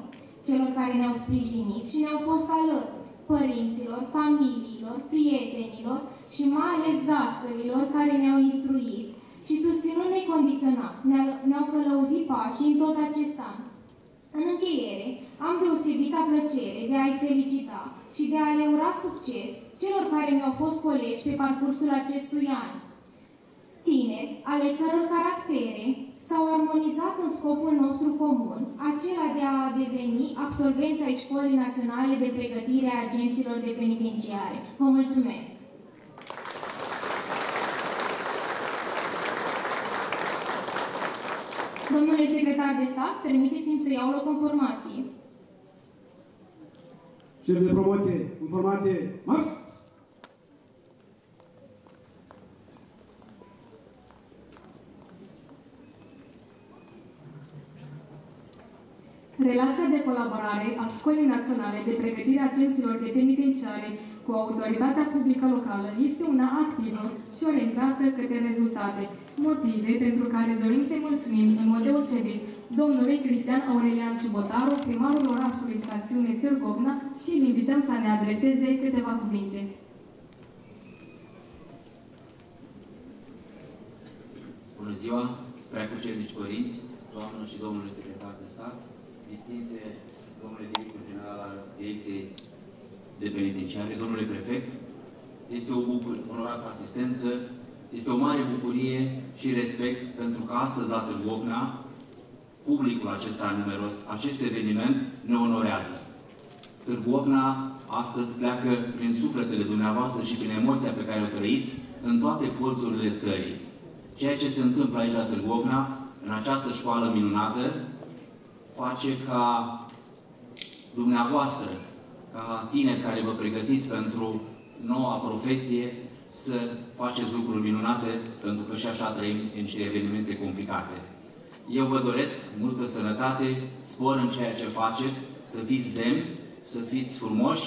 celor care ne-au sprijinit și ne-au fost alături, părinților, familiilor, prietenilor și mai ales dascălilor care ne-au instruit și susținut necondiționat, ne-au călăuzit pacii în tot acest an. În încheiere, am deosebita plăcere de a-i felicita și de a le ura succes celor care mi-au fost colegi pe parcursul acestui an. Tineri, ale căror caractere s-au armonizat în scopul nostru comun, acela de a deveni absolvenți ai Școlii Naționale de Pregătire a Agenților de Penitenciare. Vă mulțumesc! Domnule secretar de stat, permiteți-mi să iau loc conformație. Șef de promoție, informație, marș! Relația de colaborare a Școlii Naționale de Pregătire a Agenților de Penitenciare cu autoritatea publică locală este una activă și orientată către rezultate, motive pentru care dorim să-i mulțumim în mod deosebit domnului Cristian Aurelian Ciubotaru, primarul orașului stațiune Târgovna și îl invităm să ne adreseze câteva cuvinte. Bună ziua, preacucernici părinți, doamnă și domnule secretar de stat, distinse domnule director general al Direcției de Penitenciare, domnule prefect, este o onorată asistență, este o mare bucurie și respect pentru că astăzi la Târgovna, publicul acesta numeros, acest eveniment ne onorează. Târgovna astăzi pleacă prin sufletele dumneavoastră și prin emoția pe care o trăiți în toate colțurile țării. Ceea ce se întâmplă aici la Târgovna, în această școală minunată, face ca dumneavoastră, ca tineri care vă pregătiți pentru noua profesie, să faceți lucruri minunate, pentru că și așa trăim în niște evenimente complicate. Eu vă doresc multă sănătate, spor în ceea ce faceți, să fiți demni, să fiți frumoși,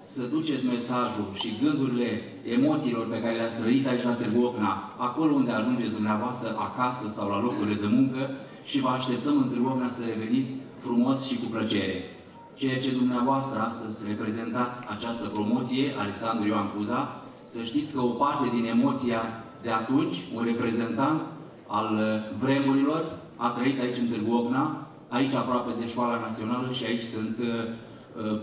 să duceți mesajul și gândurile emoțiilor pe care le-ați trăit aici la Târgu Ocna, acolo unde ajungeți dumneavoastră, acasă sau la locurile de muncă și vă așteptăm în Târgu Ocna să reveniți frumos și cu plăcere. Ceea ce dumneavoastră astăzi reprezentați această promoție, Alexandru Ioan Cuza, să știți că o parte din emoția de atunci, un reprezentant al vremurilor, a trăit aici în Târgu Ocna, aici aproape de Școala Națională și aici sunt uh, uh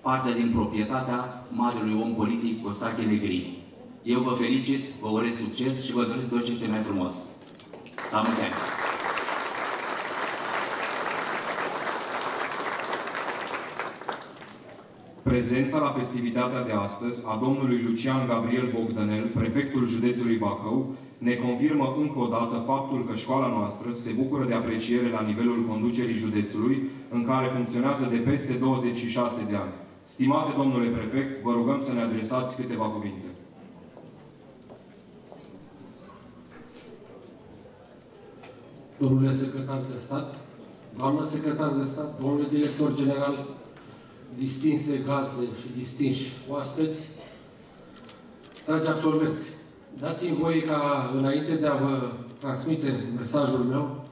partea din proprietatea marelui om politic Costache Negri. Eu vă felicit, vă urez succes și vă doresc tot ce este mai frumos. La mulți ani! Prezența la festivitatea de astăzi a domnului Lucian Gabriel Bogdanel, prefectul județului Bacău, ne confirmă încă o dată faptul că școala noastră se bucură de apreciere la nivelul conducerii județului, în care funcționează de peste 26 de ani. Stimate domnule prefect, vă rugăm să ne adresați câteva cuvinte. Domnule secretar de stat, doamnă secretar de stat, domnule director general, distinse gazde și distinși oaspeți, dragi absolvenți, dați-mi voi ca, înainte de a vă transmite mesajul meu,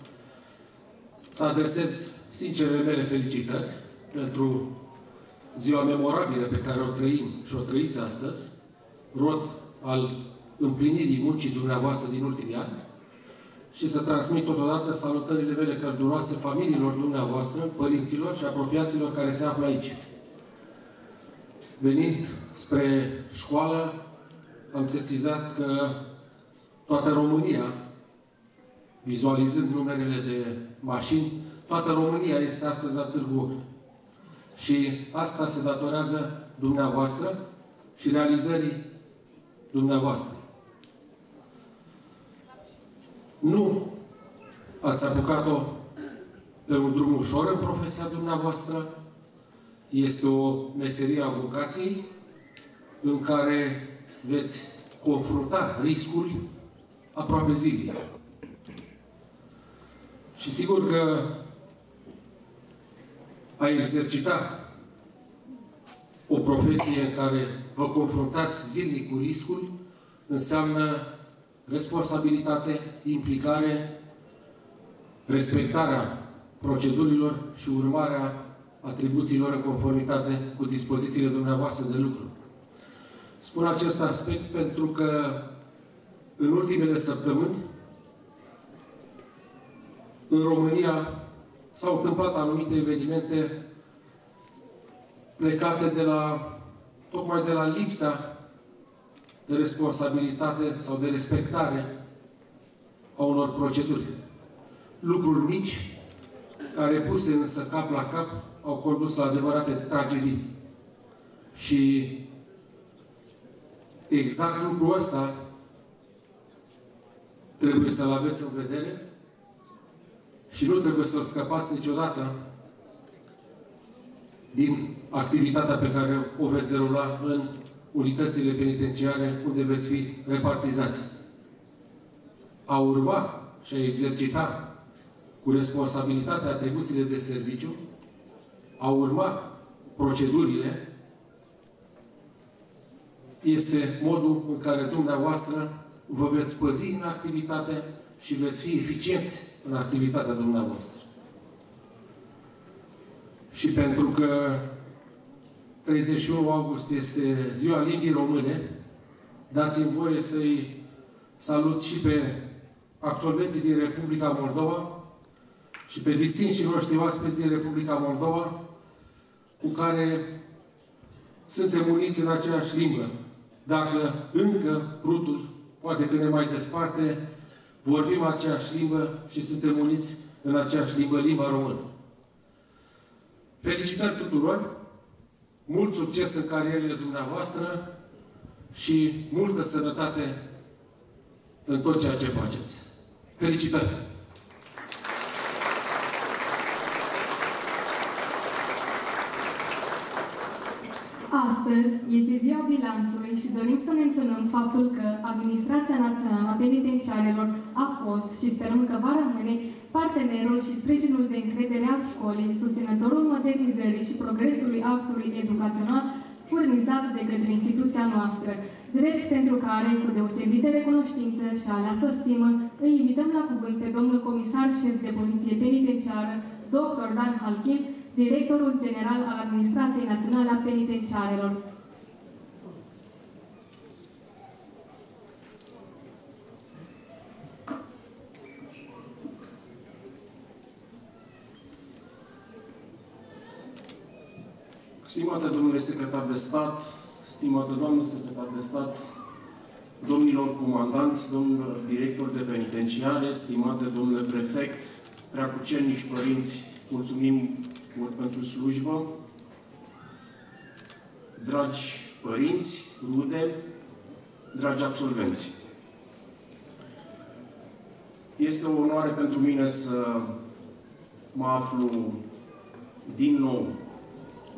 să adresez sincerele mele felicitări pentru ziua memorabilă pe care o trăim și o trăiți astăzi, rod al împlinirii muncii dumneavoastră din ultimii ani, și să transmit totodată salutările mele călduroase familiilor dumneavoastră, părinților și apropiaților care se află aici. Venind spre școală, am sesizat că toată România, vizualizând numerele de mașini, toată România este astăzi la Târgu Ocna. Și asta se datorează dumneavoastră și realizării dumneavoastră. Nu ați apucat-o pe un drum ușor în profesia dumneavoastră. Este o meserie a vocației în care veți confrunta riscul aproape zilnic. Și sigur că a exercita o profesie în care vă confruntați zilnic cu riscul înseamnă responsabilitate, implicare respectarea procedurilor și urmarea atribuțiilor în conformitate cu dispozițiile dumneavoastră de lucru. Spun acest aspect pentru că în ultimele săptămâni în România s-au întâmplat anumite evenimente plecate de la, tocmai de la lipsa de responsabilitate sau de respectare a unor proceduri. Lucruri mici, care puse însă cap la cap, au condus la adevărate tragedii. Și exact lucrul ăsta trebuie să-l aveți în vedere și nu trebuie să-l scăpați niciodată din activitatea pe care o veți derula în unitățile penitenciare unde veți fi repartizați. A urma și a exercita cu responsabilitatea atribuțiile de serviciu, a urma procedurile, este modul în care dumneavoastră vă veți păzi în activitate și veți fi eficienți în activitatea dumneavoastră. Și pentru că 31 august este ziua limbii române, dați-mi voie să-i salut și pe absolvenții din Republica Moldova și pe distinșii noștri oaspeți din Republica Moldova, cu care suntem uniți în aceeași limbă. Dacă încă Brutul, poate că ne mai desparte, vorbim aceeași limbă și suntem uniți în aceeași limbă, limba română. Felicitări tuturor, mult succes în carierele dumneavoastră și multă sănătate în tot ceea ce faceți. Felicitări! Astăzi este ziua bilanțului și dorim să menționăm faptul că Administrația Națională a Penitenciarelor a fost și sperăm că va rămâne partenerul și sprijinul de încredere al școlii, susținătorul modernizării și progresului actului educațional furnizat de către instituția noastră, drept pentru care, cu deosebită recunoștință și aleasă stimă, îi invităm la cuvânt pe domnul comisar șef de Poliție Penitenciară, dr. Dan Halkin, directorul general al Administrației Naționale a Penitenciarelor. Stimate domnule secretar de stat, stimată doamnă secretar de stat, domnilor comandanți, domnilor directori de penitenciare, stimate domnule prefect, preacucernici părinți, mulțumim mult pentru slujbă, dragi părinți, rude, dragi absolvenți. Este o onoare pentru mine să mă aflu din nou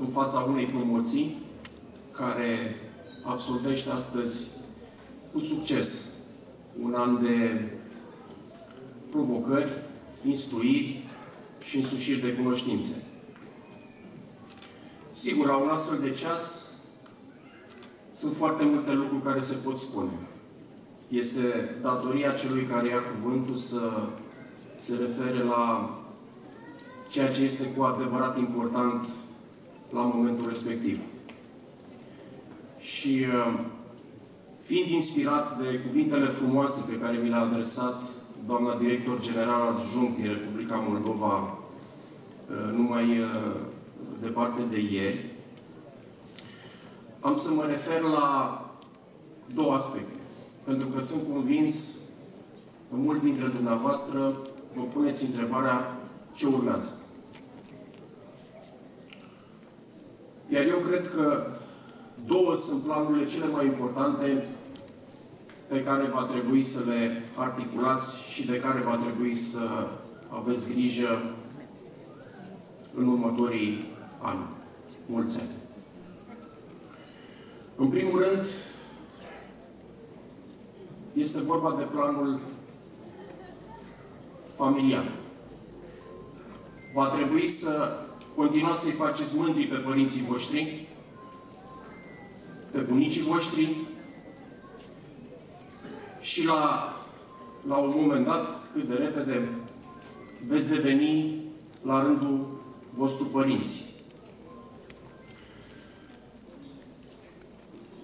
în fața unei promoții care absolvește astăzi cu succes un an de provocări, instruiri și însușiri de cunoștințe. Sigur, la un astfel de ceas sunt foarte multe lucruri care se pot spune. Este datoria celui care ia cuvântul să se refere la ceea ce este cu adevărat important la momentul respectiv. Și uh, fiind inspirat de cuvintele frumoase pe care mi le-a adresat doamna director general adjunct din Republica Moldova uh, numai uh, departe de ieri, am să mă refer la două aspecte. Pentru că sunt convins că mulți dintre dumneavoastră vă puneți întrebarea ce urmează. Iar eu cred că două sunt planurile cele mai importante pe care va trebui să le articulați și de care va trebui să aveți grijă în următorii ani. Mulți ani. În primul rând, este vorba de planul familial. Va trebui să continuați să-i faceți mândri pe părinții voștri, pe bunicii voștri și la, la un moment dat, cât de repede, veți deveni la rândul vostru părinți.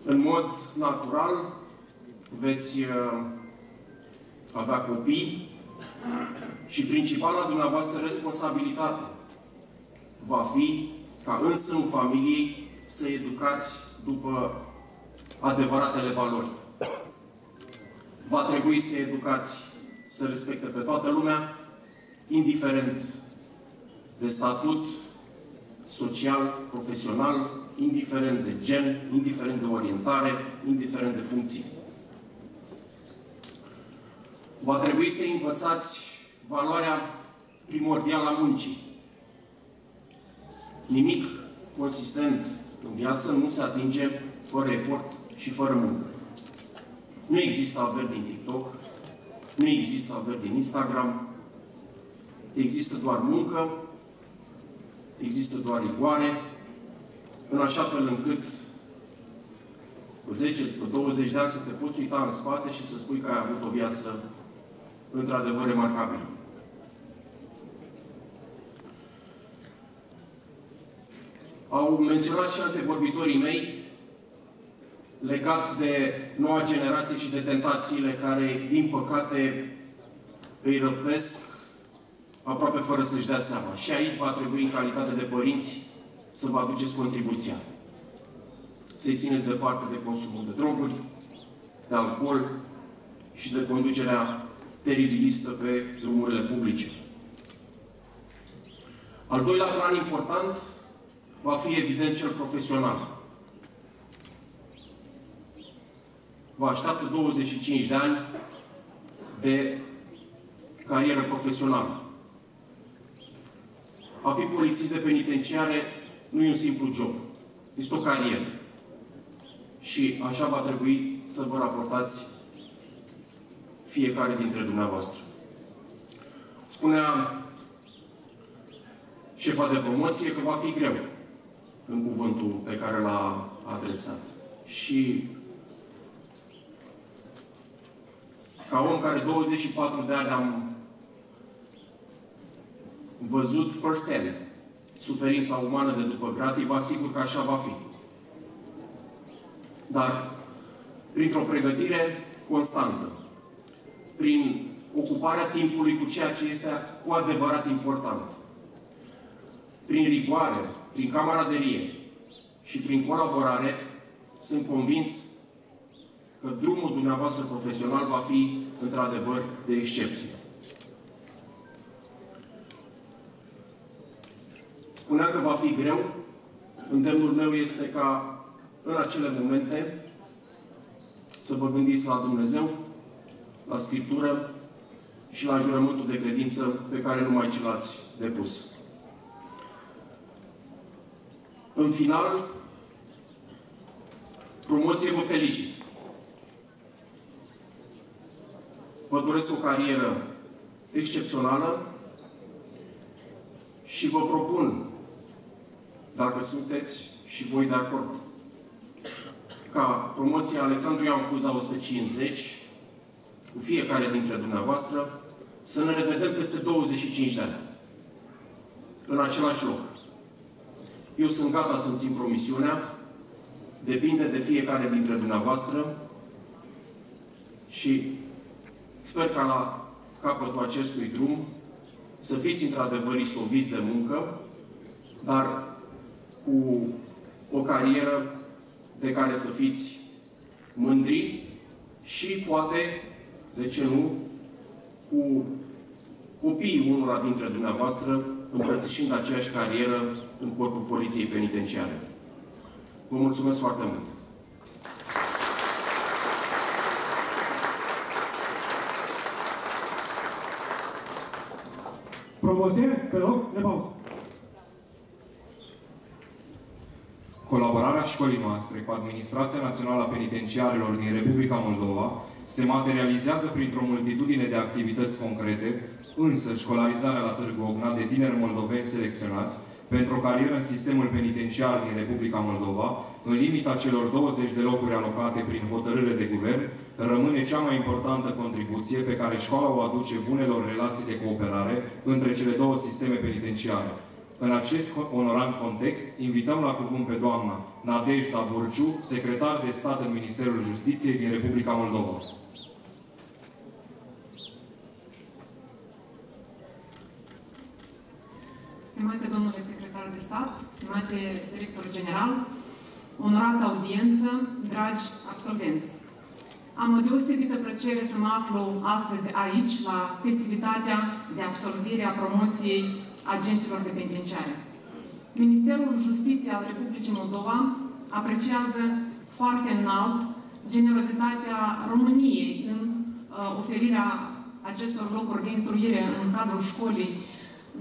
În mod natural veți uh, avea copii și principala dumneavoastră responsabilitate va fi ca în sânul familiei să educați după adevăratele valori. Va trebui să educați să respecte pe toată lumea, indiferent de statut social, profesional, indiferent de gen, indiferent de orientare, indiferent de funcție. Va trebui să învățați valoarea primordială a muncii. Nimic consistent în viață nu se atinge fără efort și fără muncă. Nu există averi din TikTok, nu există averi din Instagram, există doar muncă, există doar rigoare, în așa fel încât cu 10, cu 20 de ani să te poți uita în spate și să spui că ai avut o viață într-adevăr remarcabilă. Au menționat și alte vorbitorii mei legat de noua generație și de tentațiile care, din păcate, îi răpesc aproape fără să-și dea seama. Și aici va trebui, în calitate de părinți, să vă aduceți contribuția. Să-i țineți departe de consumul de droguri, de alcool și de conducerea teribilistă pe drumurile publice. Al doilea plan important va fi evident cel profesional. Vă așteaptă 25 de ani de carieră profesională. A fi polițist de penitenciare nu e un simplu job. Este o carieră. Și așa va trebui să vă raportați fiecare dintre dumneavoastră. Spunea șefa de promoție că va fi greu în cuvântul pe care l-a adresat. Și ca om care 24 de ani am văzut first hand suferința umană de după gratii, vă asigur că așa va fi. Dar printr-o pregătire constantă, prin ocuparea timpului cu ceea ce este cu adevărat important, prin rigoare, prin camaraderie și prin colaborare, sunt convins că drumul dumneavoastră profesional va fi, într-adevăr, de excepție. Spuneam că va fi greu. Îndemnul meu este ca în acele momente să vă gândiți la Dumnezeu, la Scriptură și la jurământul de credință pe care numai ce l-ați depus. În final, promoție vă felicit. Vă doresc o carieră excepțională și vă propun, dacă sunteți și voi de acord, ca promoția Alexandru Ioan Cuza 150, cu fiecare dintre dumneavoastră, să ne revedem peste 25 de ani. În același loc. Eu sunt gata să-mi țin promisiunea, depinde de fiecare dintre dumneavoastră și sper ca la capătul acestui drum să fiți într-adevăr istoviți de muncă, dar cu o carieră de care să fiți mândri și poate, de ce nu, cu copiii unora dintre dumneavoastră îmbrățișind aceeași carieră în corpul Poliției Penitenciare. Vă mulțumesc foarte mult! Promoție, pe loc, de pauză. Colaborarea școlii noastre cu Administrația Națională a Penitenciarelor din Republica Moldova se materializează printr-o multitudine de activități concrete, însă școlarizarea la Târgu Ogna de tineri moldoveni selecționați pentru o carieră în sistemul penitenciar din Republica Moldova, în limita celor 20 de locuri alocate prin hotărâre de guvern, rămâne cea mai importantă contribuție pe care școala o aduce bunelor relații de cooperare între cele două sisteme penitenciare. În acest onorant context, invităm la cuvânt pe doamna Nadejda Burciu, secretar de stat în Ministerul Justiției din Republica Moldova. Stimate domnule secretar de stat, stimate director general, onorată audiență, dragi absolvenți. Am o deosebită plăcere să mă aflu astăzi aici, la festivitatea de absolvire a promoției agenților de penitenciare. Ministerul Justiției al Republicii Moldova apreciază foarte înalt generozitatea României în uh, oferirea acestor locuri de instruire în cadrul școlii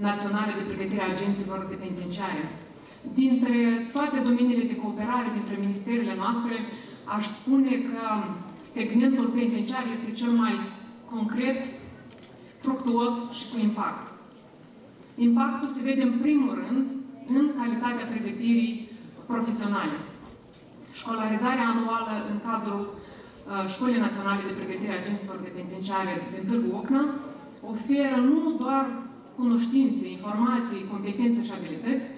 naționale de pregătire a agenților de penitenciare. Dintre toate domeniile de cooperare dintre ministerele noastre, aș spune că segmentul penitenciar este cel mai concret, fructuos și cu impact. Impactul se vede în primul rând în calitatea pregătirii profesionale. Școlarizarea anuală în cadrul uh, Școlii Naționale de Pregătire a Agenților de Penitenciare din Târgu Ocna oferă nu doar cunoștințe, informații, competențe și abilități,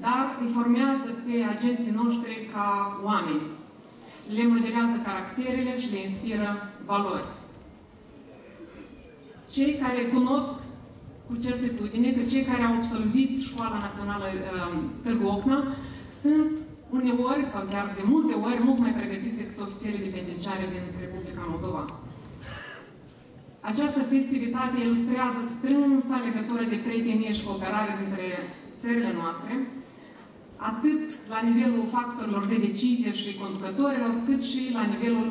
dar îi formează pe agenții noștri ca oameni. Le modelează caracterele și le inspiră valori. Cei care cunosc cu certitudine că cei care au absolvit Școala Națională uh, Târgu Ocna sunt uneori sau chiar de multe ori mult mai pregătiți decât ofițerii de penitenciare din Republica Moldova. Această festivitate ilustrează strânsa legătură de prietenie și cooperare dintre țările noastre, atât la nivelul factorilor de decizie și conducătorilor, cât și la nivelul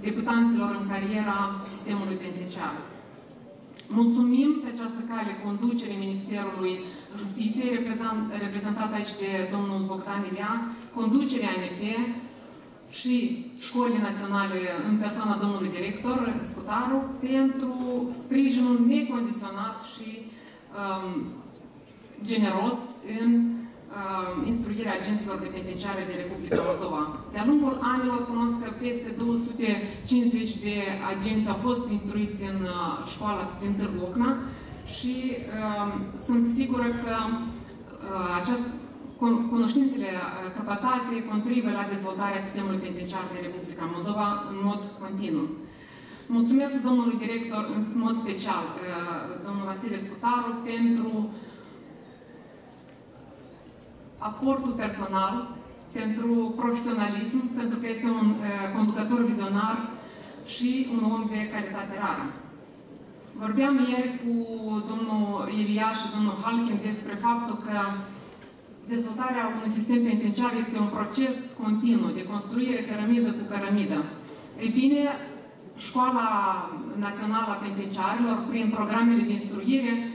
debutanților în cariera sistemului penitenciar. Mulțumim pe această cale conducerii Ministerului Justiției, reprezentat aici de domnul Bogdan Ilea, conducerea ANP și Școlii Naționale în persoana domnului director Scutaru pentru sprijinul necondiționat și um, generos în uh, instruirea agenților de penitenciare de Republica Moldova. De-a lungul anilor cunosc că peste 250 de agenți au fost instruiți în uh, școala din Târgu Ocna și uh, sunt sigură că uh, această cunoștințele uh, căpătate contribuie la dezvoltarea sistemului penitenciar de Republica Moldova în mod continuu. Mulțumesc domnului director, în mod special, uh, domnul Vasile Scutaru, pentru aportul personal, pentru profesionalism, pentru că este un uh, conducător vizionar și un om de calitate rară. Vorbeam ieri cu domnul Ilia și domnul Halkin despre faptul că dezvoltarea unui sistem penitenciar este un proces continuu de construire cărămidă cu cărămidă. Ei bine, Școala Națională a Penitenciarilor, prin programele de instruire,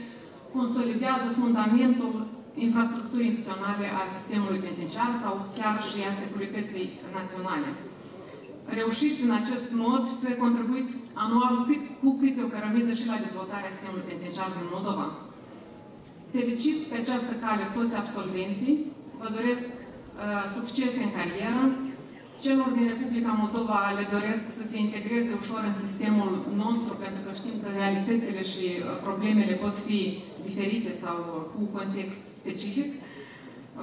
consolidează fundamentul infrastructurii instituționale a sistemului penitenciar sau chiar și a securității naționale. Reușiți în acest mod să contribuiți anual cât, cu câte o cărămidă și la dezvoltarea sistemului penitenciar din Moldova. Felicit pe această cale toți absolvenții, vă doresc uh, succes în carieră, celor din Republica Moldova le doresc să se integreze ușor în sistemul nostru, pentru că știm că realitățile și uh, problemele pot fi diferite sau uh, cu context specific.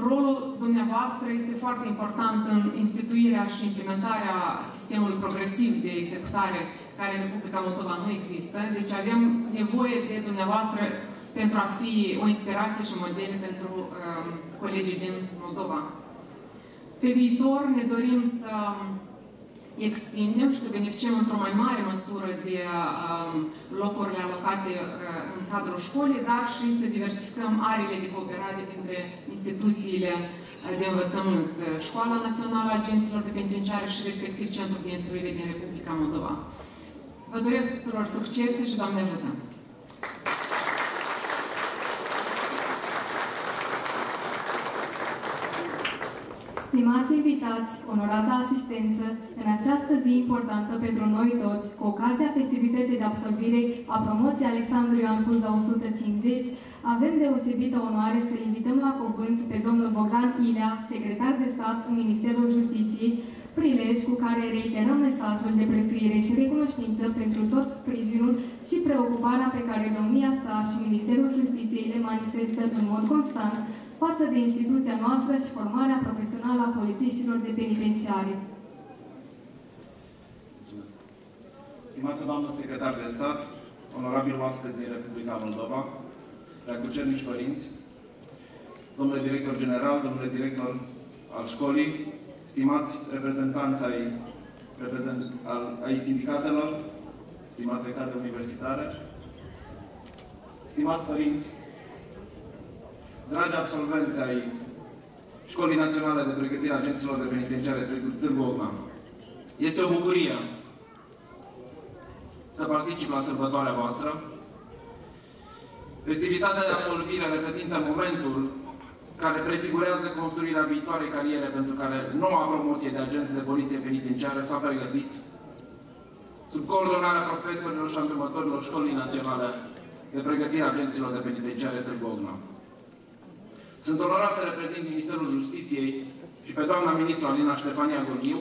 Rolul dumneavoastră este foarte important în instituirea și implementarea sistemului progresiv de executare care în Republica Moldova nu există. Deci avem nevoie de dumneavoastră pentru a fi o inspirație și model pentru uh, colegii din Moldova. Pe viitor ne dorim să extindem și să beneficiem într-o mai mare măsură de um, locurile alocate uh, în cadrul școlii, dar și să diversificăm arile de cooperare dintre instituțiile uh, de învățământ, Școala Națională a Agenților de Penitenciare și respectiv Centrul de Instruire din Republica Moldova. Vă doresc tuturor succese și Doamne ajută! Stimați invitați, onorată asistență, în această zi importantă pentru noi toți, cu ocazia festivității de absolvire a promoției Alexandru Ioan Cuza 150, avem deosebită onoare să invităm la cuvânt pe domnul Bogdan Ilea, secretar de stat în Ministerul Justiției, prilej cu care reiterăm mesajul de prețuire și recunoștință pentru tot sprijinul și preocuparea pe care domnia sa și Ministerul Justiției le manifestă în mod constant față de instituția noastră și formarea profesională a polițiștilor de penitenciare. Mulțumesc. Stimată doamnă secretar de stat, onorabil oaspeți din Republica Moldova, preacucernici părinți, domnule director general, domnule director al școlii, stimați reprezentanți ai, reprezent, al, ai sindicatelor, stimate cadre universitare, stimați părinți, dragi absolvenți ai Școlii Naționale de Pregătire a Agenților de Penitenciare Târgu Ogna, este o bucurie să particip la sărbătoarea voastră. Festivitatea de absolvire reprezintă momentul care prefigurează construirea viitoarei cariere pentru care noua promoție de agenți de poliție penitenciară s-a pregătit sub coordonarea profesorilor și îndrumătorilor Școlii Naționale de Pregătire a Agenților de Penitenciare Târgu Ogna. Sunt onorat să reprezint Ministerul Justiției și pe doamna ministru Alina Ștefania Gorghiu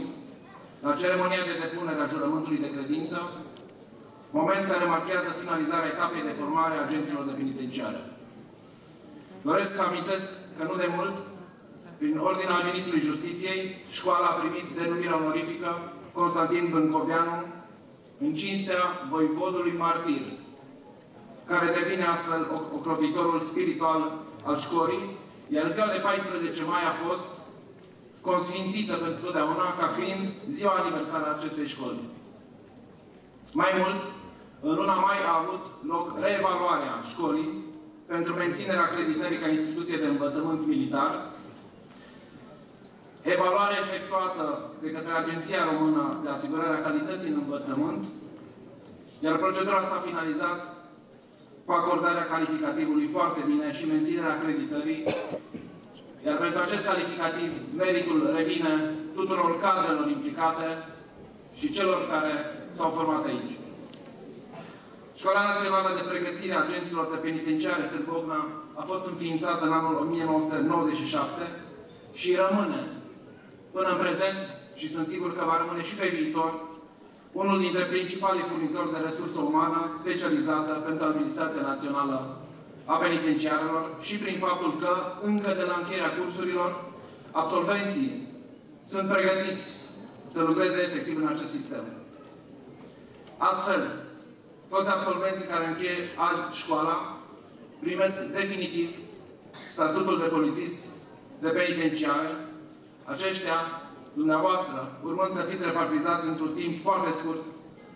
la ceremonia de depunere a jurământului de credință, moment care marchează finalizarea etapei de formare a agenților de penitenciare. Doresc să amintesc că nu de mult, prin ordine al Ministrului Justiției, școala a primit denumirea onorifică Constantin Bâncoveanu în cinstea voivodului martir, care devine astfel ocrotitorul spiritual al școlii, iar ziua de 14 mai a fost consfințită pentru totdeauna ca fiind ziua aniversară a acestei școli. Mai mult, în luna mai a avut loc reevaluarea școlii pentru menținerea acreditării ca instituție de învățământ militar, evaluare efectuată de către Agenția Română de Asigurare a Calității în Învățământ, iar procedura s-a finalizat cu acordarea calificativului foarte bine și menținerea acreditării, iar pentru acest calificativ meritul revine tuturor cadrelor implicate și celor care s-au format aici. Școala Națională de Pregătire a Agenților de Penitenciare Târgovna a fost înființată în anul 1997 și rămâne până în prezent și sunt sigur că va rămâne și pe viitor unul dintre principalii furnizori de resursă umană specializată pentru Administrația Națională a Penitenciarelor și prin faptul că, încă de la încheierea cursurilor, absolvenții sunt pregătiți să lucreze efectiv în acest sistem. Astfel, toți absolvenții care încheie azi școala primesc definitiv statutul de polițist de penitenciare. Aceștia, dumneavoastră, urmând să fiți repartizați într-un timp foarte scurt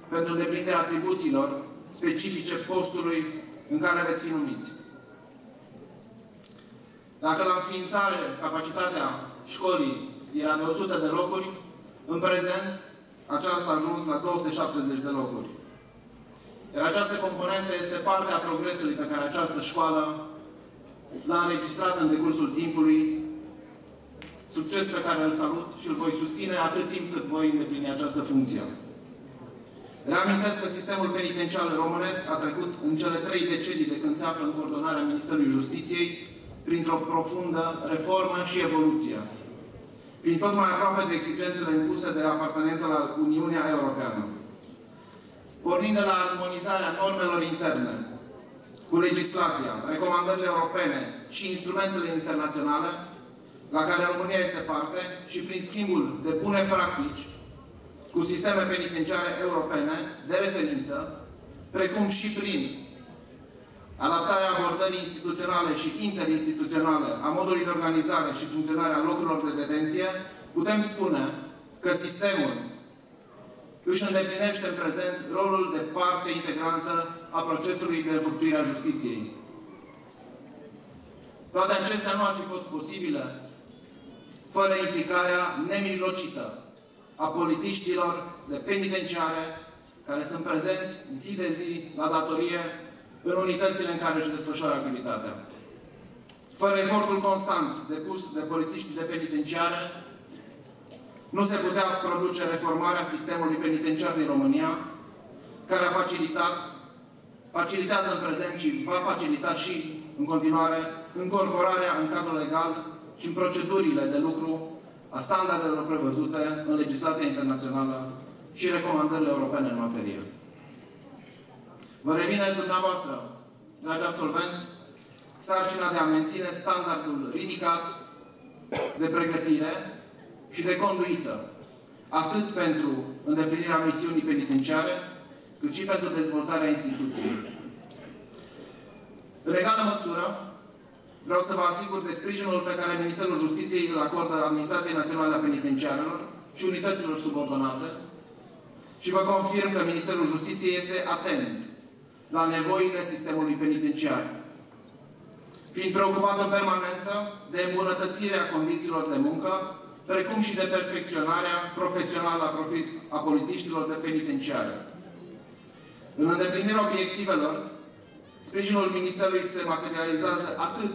pentru îndeplinirea atribuțiilor specifice postului în care veți fi numiți. Dacă la înființare capacitatea școlii era de 100 de locuri, în prezent aceasta a ajuns la 270 de locuri. Iar această componentă este parte a progresului pe care această școală l-a înregistrat în decursul timpului, succes pe care îl salut și îl voi susține atât timp cât voi îndeplini această funcție. Reamintesc că sistemul penitenciar românesc a trecut în cele trei decenii de când se află în coordonarea Ministerului Justiției printr-o profundă reformă și evoluție, fiind tot mai aproape de exigențele impuse de apartenență la Uniunea Europeană pornind de la armonizarea normelor interne cu legislația, recomandările europene și instrumentele internaționale la care România este parte și prin schimbul de bune practici cu sisteme penitenciare europene de referință, precum și prin adaptarea abordării instituționale și interinstituționale a modului de organizare și funcționare a locurilor de detenție, putem spune că sistemul își îndeplinește în prezent rolul de parte integrantă a procesului de înfăptuire a justiției. Toate acestea nu ar fi fost posibile fără implicarea nemijlocită a polițiștilor de penitenciare care sunt prezenți zi de zi la datorie în unitățile în care își desfășoară activitatea. Fără efortul constant depus de polițiștii de penitenciare, nu se putea produce reformarea sistemului penitenciar din România, care a facilitat, facilitează în prezent și va facilita și în continuare incorporarea în cadrul legal și în procedurile de lucru a standardelor prevăzute în legislația internațională și recomandările europene în materie. Vă revine dumneavoastră, dragi absolvenți, sarcina de a menține standardul ridicat de pregătire și de conduită, atât pentru îndeplinirea misiunii penitenciare, cât și pentru dezvoltarea instituției. În egală măsură, vreau să vă asigur de sprijinul pe care Ministerul Justiției îl acordă Administrației Naționale a Penitenciarelor și unităților subordonate și vă confirm că Ministerul Justiției este atent la nevoile sistemului penitenciar, fiind preocupat în permanență de îmbunătățirea condițiilor de muncă, precum și de perfecționarea profesională a, profi a polițiștilor de penitenciare. În îndeplinirea obiectivelor, sprijinul Ministerului se materializează atât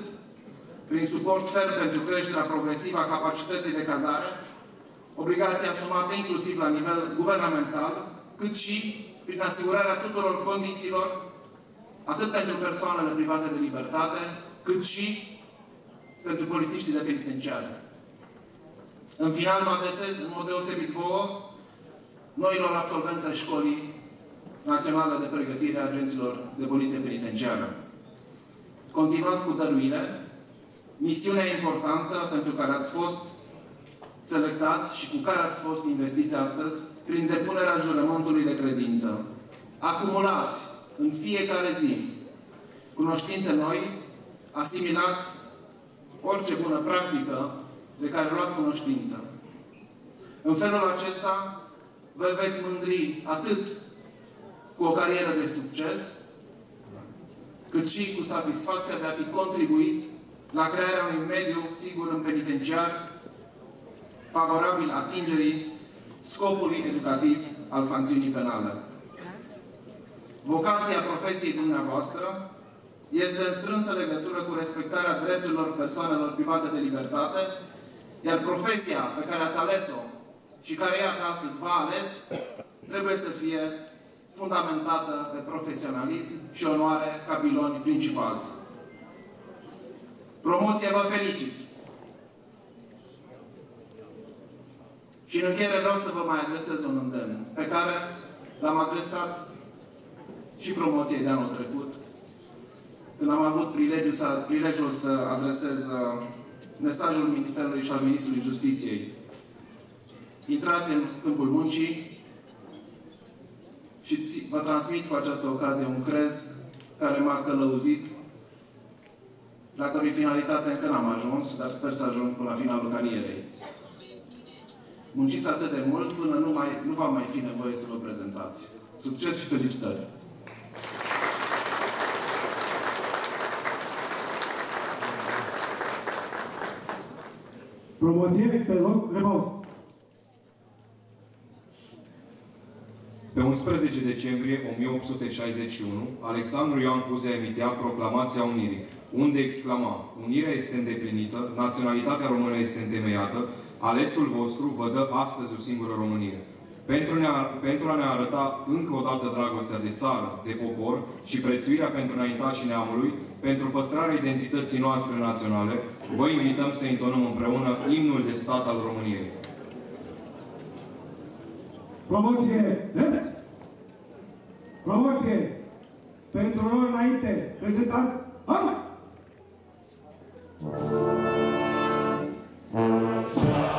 prin suport ferm pentru creșterea progresivă a capacității de cazare, obligații asumate inclusiv la nivel guvernamental, cât și prin asigurarea tuturor condițiilor, atât pentru persoanele private de libertate, cât și pentru polițiștii de penitenciare. În final, mă adresez în mod deosebit vouă, noilor absolvenți ai școlii naționale de pregătire a agenților de poliție penitenciară. Continuați cu dăruire, misiunea importantă pentru care ați fost selectați și cu care ați fost investiți astăzi prin depunerea jurământului de credință. Acumulați în fiecare zi cunoștințe noi, asimilați orice bună practică de care luați cunoștință. În felul acesta vă veți mândri atât cu o carieră de succes, cât și cu satisfacția de a fi contribuit la crearea unui mediu sigur în penitenciar, favorabil atingerii scopului educativ al sancțiunii penale. Vocația profesiei dumneavoastră este în strânsă legătură cu respectarea drepturilor persoanelor private de libertate, iar profesia pe care ați ales-o și care iată astăzi v-a ales, trebuie să fie fundamentată pe profesionalism și onoare ca piloni principali. Promoția vă felicit! Și în încheiere vreau să vă mai adresez un îndemn pe care l-am adresat și promoției de anul trecut, când am avut prilejul să, prilejul să adresez uh, mesajul Ministerului și al Ministrului Justiției. Intrați în câmpul muncii și vă transmit cu această ocazie un crez care m-a călăuzit, la cărui finalitate încă n-am ajuns, dar sper să ajung până la finalul carierei. Munciți atât de mult până nu, mai, nu va mai fi nevoie să vă prezentați. Succes și felicitări! Promoție pe loc, repaus. Pe 11 decembrie 1861, Alexandru Ioan Cruzea emitea Proclamația Unirii, unde exclama Unirea este îndeplinită, naționalitatea română este întemeiată, alesul vostru vă dă astăzi o singură Românie. Pentru, ne pentru a ne arăta încă o dată dragostea de țară, de popor și prețuirea pentru înaintașii neamului, pentru păstrarea identității noastre naționale, vă invităm să intonăm împreună imnul de stat al României. Promoție drept! Promoție pentru noi înainte. Prezentați! Hai! Niciodată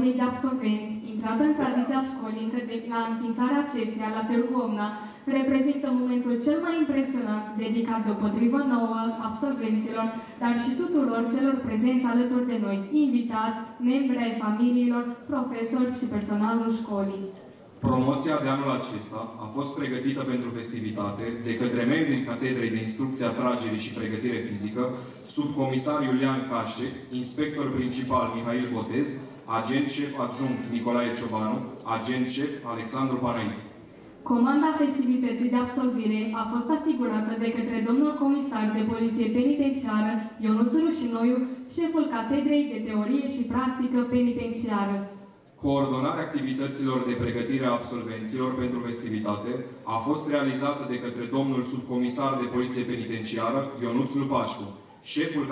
Defilarea promoției de absolvenți, intrată în tradiția școlii încă de la înființarea acesteia la Târgu Omna, reprezintă momentul cel mai impresionant dedicat deopotrivă nouă absolvenților, dar și tuturor celor prezenți alături de noi, invitați, membri ai familiilor, profesori și personalul școlii. Promoția de anul acesta a fost pregătită pentru festivitate de către membrii Catedrei de Instrucție a Tragerii și Pregătire Fizică, subcomisar Iulian Cașe, inspector principal Mihail Botez, agent șef adjunct Nicolae Ciobanu, agent șef Alexandru Panait. Comanda festivității de absolvire a fost asigurată de către domnul comisar de poliție penitenciară Ionuț Rușinoiu, șeful Catedrei de Teorie și Practică Penitenciară. Coordonarea activităților de pregătire a absolvenților pentru festivitate a fost realizată de către domnul subcomisar de poliție penitenciară Ionuț Lupașcu, șeful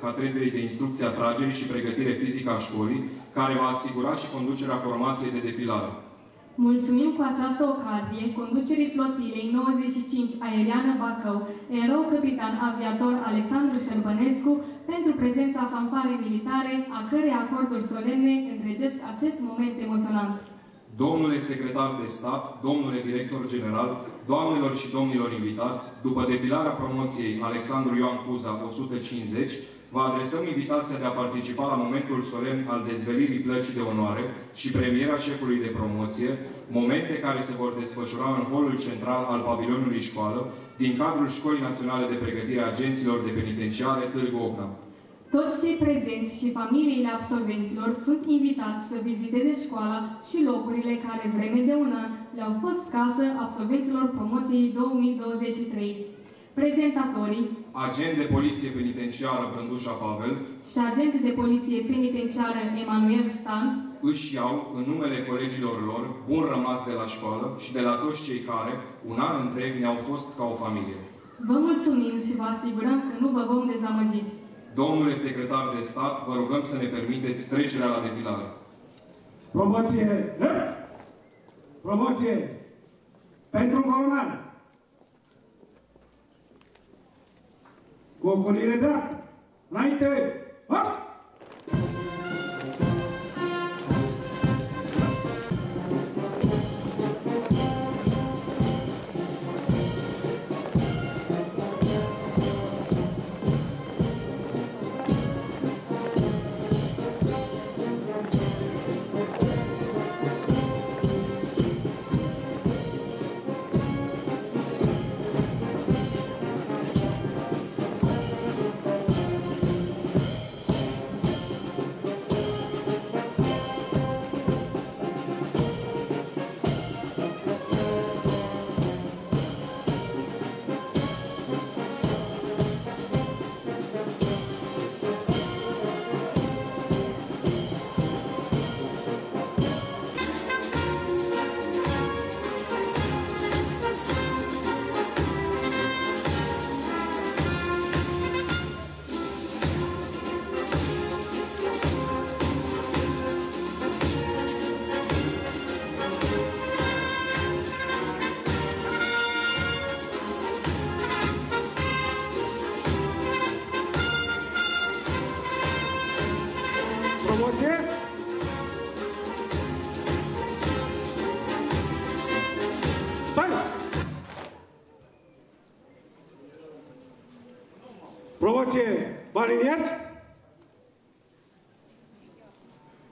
Catedrei de Instrucție a Tragerii și Pregătire Fizică a școlii, care va asigura și conducerea formației de defilare. Mulțumim cu această ocazie conducerii flotilei 95 aeriană Bacău, erou capitan aviator Alexandru Șerbănescu, pentru prezența fanfarei militare, a cărei acorduri solemne întregesc acest moment emoționant. Domnule secretar de stat, domnule director general, doamnelor și domnilor invitați, după defilarea promoției Alexandru Ioan Cuza 150, vă adresăm invitația de a participa la momentul solemn al dezvelirii plăcii de onoare și premiera șefului de promoție, momente care se vor desfășura în holul central al pavilionului școală, din cadrul Școlii Naționale de Pregătire a Agenților de Penitenciare Târgu Ocna. Toți cei prezenți și familiile absolvenților sunt invitați să viziteze școala și locurile care vreme de un an le-au fost casă absolvenților promoției 2023 prezentatorii, agent de poliție penitenciară Brândușa Pavel și agent de poliție penitenciară Emanuel Stan își iau, în numele colegilor lor, bun rămas de la școală și de la toți cei care, un an întreg, ne-au fost ca o familie. Vă mulțumim și vă asigurăm că nu vă vom dezamăgi. Domnule secretar de stat, vă rugăm să ne permiteți trecerea la defilare. Promoție drept! Promoție pentru un colonel! cu ocolire dreaptă. Înainte, marș!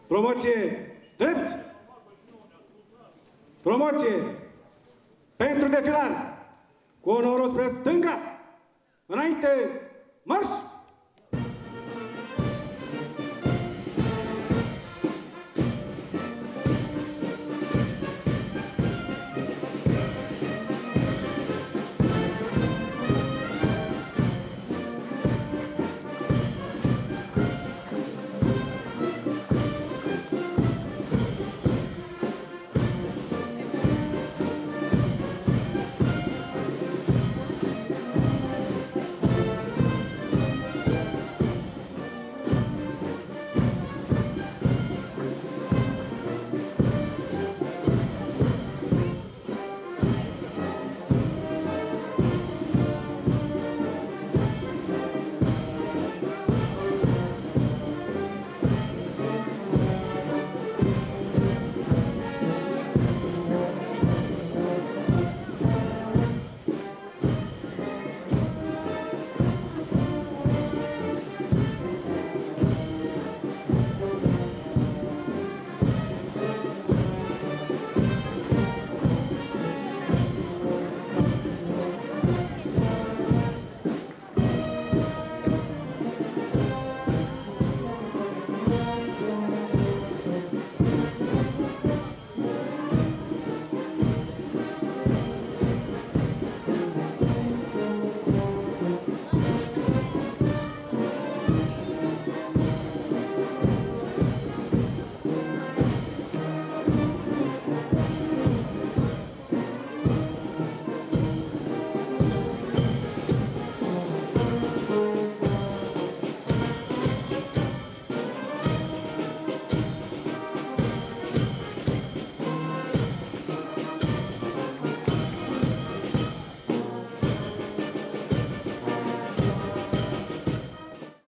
Promoție